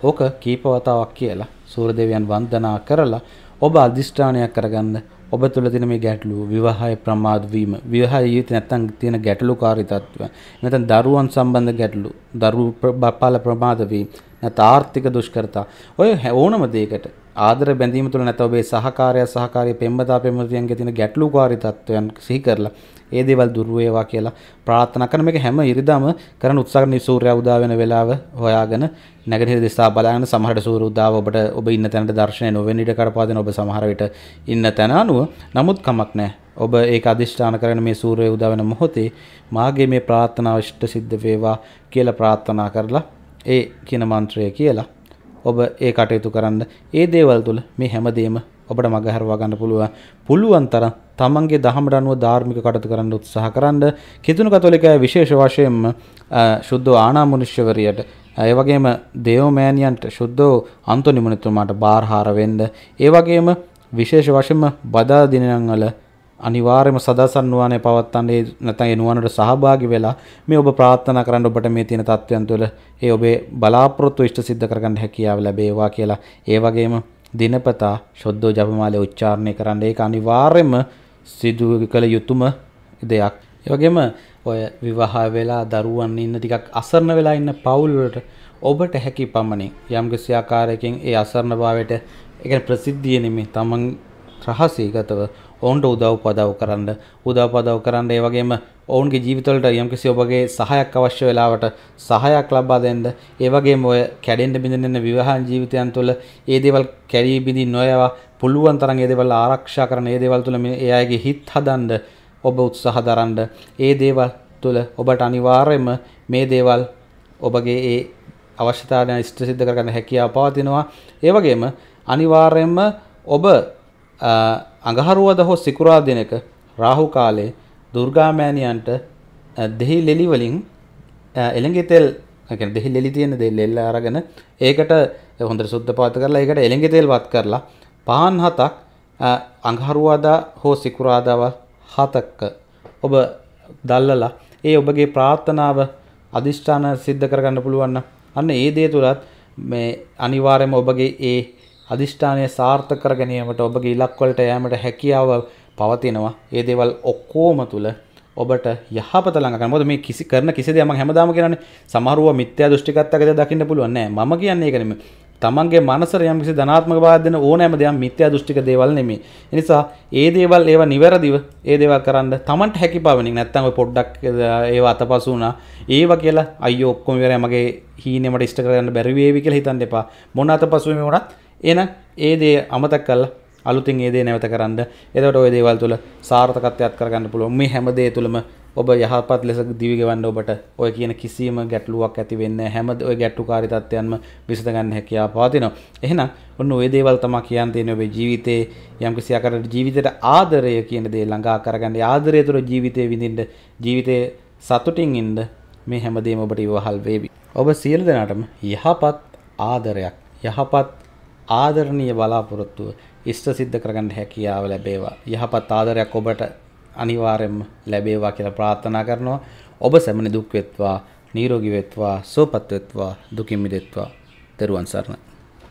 ඕක කීප වතාවක් කියලා සූර්යදේවයන් වන්දනා කරලා ඔබ අධිෂ්ඨානයක් කරගන්න. ඔබ තුළ තියෙන මේ ගැටලු විවාහය ප්‍රමාද වීම විවාහ ජීවිතේ නැත්තම් තියෙන ගැටලුකාරී තත්ත්ව නැත්නම් දරුවන් සම්බන්ධ ගැටලු දරු බපාල ප්‍රමාද වීම නැත්නම් ආර්ථික දුෂ්කරතා. ඔය ඕනම දෙයකට ආදර බැඳීම තුළ නැත්නම් ඔබේ සහකාරය සහකාරිය පෙම්වතා පෙම්වතියන්ගේ තියෙන ගැටලුකාරී තත්ත්වයන් සිහි කරලා ඒ දේවල් දුර වේවා කියලා ප්‍රාර්ථනා කරන මේක හැම ඉරිදාම කරන උත්සාහ කරන සූර්යයා උදා වෙන වෙලාව හොයාගෙන නැගෙනහිර දිසා බලන සමහරට සූර්ය උදාව ඔබට ඔබ ඉන්න තැනට දර්ශනය නොවෙන ඉඩ කරපාදෙන ඔබ සමහර විට ඉන්න තැන අනුව නමුත් කමක් නැහැ. ඔබ ඒක අදිෂ්ඨාන කරගෙන මේ සූර්යය උදා වෙන මොහොතේ මාගේ මේ ප්‍රාර්ථනාව ඉෂ්ට සිද්ධ වේවා කියලා ප්‍රාර්ථනා කරලා ඒ කියන මන්ත්‍රය කියලා ඔබ ඒ කටයුතු කරන්න. ඒ දේවල් තුළ මේ හැමදේම ඔබට මඟ හරවා ගන්න පුළුවන්. පුළුවන් තරම් තමන්ගේ දහමට අනුව ධාර්මික කටයුතු කරන්න උත්සාහ කරන්න. කිතුණු කතෝලිකය විශේෂ වශයෙන්ම ශුද්ධ ආනාමුනිශ්‍යවරියට ඒ වගේම දේවමෑණියන්ට ශුද්ධ අන්තොනි මුනිතුමාට බාරහාර වෙන්න. ඒ වගේම විශේෂ වශයෙන්ම බදා දිනයන් වල අනිවාර්යයෙන්ම සදාසන් නුවණේ පවත්තන්නේ නැත්නම් ඒ නුවණට සහභාගී වෙලා මේ ඔබ ප්‍රාර්ථනා කරන්න ඔබට මේ තියෙන තත්ත්වයන් තුළ ඒ ඔබේ බලාපොරොත්තු ඉෂ්ට සිද්ධ කරගන්න හැකියාව ලැබේවා කියලා ඒ වගේම දිනපතා ශොද්දෝ ජපමාලය උච්චාරණය කරන්න ඒක අනිවාර්යයෙන්ම සිදු කළ යුතුම දෙයක්. ඒ වගේම ඔය විවාහ වෙලා දරුවන් ඉන්න ටිකක් අසරණ වෙලා ඉන්න පවුල් වලට ඔබට හැකි පමණින් යම්කිසි ආකාරයකින් ඒ අසරණභාවයට ඒ කියන්නේ ප්‍රසිද්ධිය නෙමෙයි තමන් රහසීගතව ඔවුන්ට උදව් පදව් කරන්න. උදව් පදව් කරන්න ඒ වගේම ඔවුන්ගේ ජීවිතවලට යම්කිසි ඔබගේ සහයක් අවශ්‍ය වෙලාවට සහයක් ලබා දෙන්න. ඒ වගේම ඔය කැඩෙන්න බිඳෙන්න විවාහ ජීවිතයන් තුළ ඒ දේවල් කැඩී බිඳින් නොයවා පුළුවන් තරම් ඒ දේවල් ආරක්ෂා කරන ඒ දේවල් තුළ මේ ඒ අයගේ හිත් හදන්න ඔබ උත්සාහ දරන්න. ඒ දේවල් තුළ ඔබට අනිවාර්යයෙන්ම මේ දේවල් ඔබගේ ඒ අවශ්‍යතාවයන් ඉෂ්ට සිද්ධ කරගන්න හැකියාව පවතිනවා. ඒ වගේම අනිවාර්යයෙන්ම ඔබ අඟහරුවද හෝ සිකුරා දිනක රාහු කාලේ දුර්ගාමෑණියන්ට දෙහි ලෙලි වලින් එළඟි තෙල් කියන්නේ දෙහි ලෙලි තියෙන දෙල් එල්ල අරගෙන ඒකට හොඳට සුද්ධ පවත් කරලා ඒකට එළඟි තෙල් වත් කරලා පහන් හතක් අඟහරුවාදා හෝ සිකුරාදාව හතක ඔබ දල්ලලා ඒ ඔබගේ ප්‍රාර්ථනාව අදිෂ්ඨාන සිද්ධ කරගන්න පුළුවන් අන්න ඒ දේ තුලත් මේ අනිවාර්යයෙන්ම ඔබගේ ඒ අදිෂ්ඨානය සාර්ථක කර ගැනීමට ඔබගේ ඉලක්ක වලට යෑමට හැකියාව පවතිනවා. ඒ දේවල් ඔක්කොම තුල ඔබට යහපත ළඟ කරන්න. මොකද මේ කිසි කරන කිසි දෙයක් මම හැමදාම කියන්නේ සමහරව මිත්‍යා දෘෂ්ටිකත්වයකද දකින්න පුළුවන් නෑ. මම කියන්නේ ඒක නෙමෙයි. තමන්ගේ මනසට යම් කිසි ධනාත්මක භාවයක් දෙන ඕනෑම දෙයක් මිත්‍යා දෘෂ්ටික දේවල් නෙමෙයි. ඒ නිසා ඒ දේවල් ඒවා නිවැරදිව ඒ දේවල් කරන්න තමන්ට හැකි පවණින් නැත්තම් ඔය පොඩ්ඩක් ඒවා අතපසු වුණා. ඒවා කියලා අයියෝ ඔක්කොම ඉවරයි මගේ හීනේ මට ඉෂ්ට කරගන්න බැරි වේවි කියලා හිතන්න එපා. මොන අතපසු වෙමි වුණත් එන ඒ දේ අමතක් කල්ලා අලුතින් ඒදේ නැවත කරන්න එතට ඔය දේවල් තුළ සාර්ථකත්වයක් කරගන්න පුළුවන්. මේ හැමදේ තුළම ඔබ යහපත් ලෙස දිවිගවන්න ඔබට ඔය කියන කිසිීම ගැටලුවක් ඇතිවෙන්න හැමද ඔය ගැට්ටු කාරිතත්වයන්ම විසඳගන්න හැකයා පාතිනවා. එහෙනම් ඔන්න ඔය දේවල් තමා කියන් තියෙන ඔබේ ජීවිතයේ යම් කිසියාකට ජීවිතයට ආදරය කියන දේ ළඟා කරගන්න. ආදරය තුර ජීවිතය විඳින්ට ජීවිතය සතුටින් ඉන්ඩ මේ හැමදේම ඔබට ඉවහල් වේවි. ඔබ සියල් දෙනාටම යහපත් ආදරයක් යහපත් ආදරණීය බලාපොරොත්තුව ඉෂ්ට සිද්ධ කරගන්න හැකියාව ලැබේවා. යහපත් ආදරයක් ඔබට අනිවාර්යෙන්ම ලැබේවා කියලා ප්‍රාර්ථනා කරනවා. ඔබ සැමනේ දුක් වෙත්වා, නිරෝගී වෙත්වා, සුවපත් වෙත්වා, දුකින් මිදෙත්වා. ත්වන් සරණයි.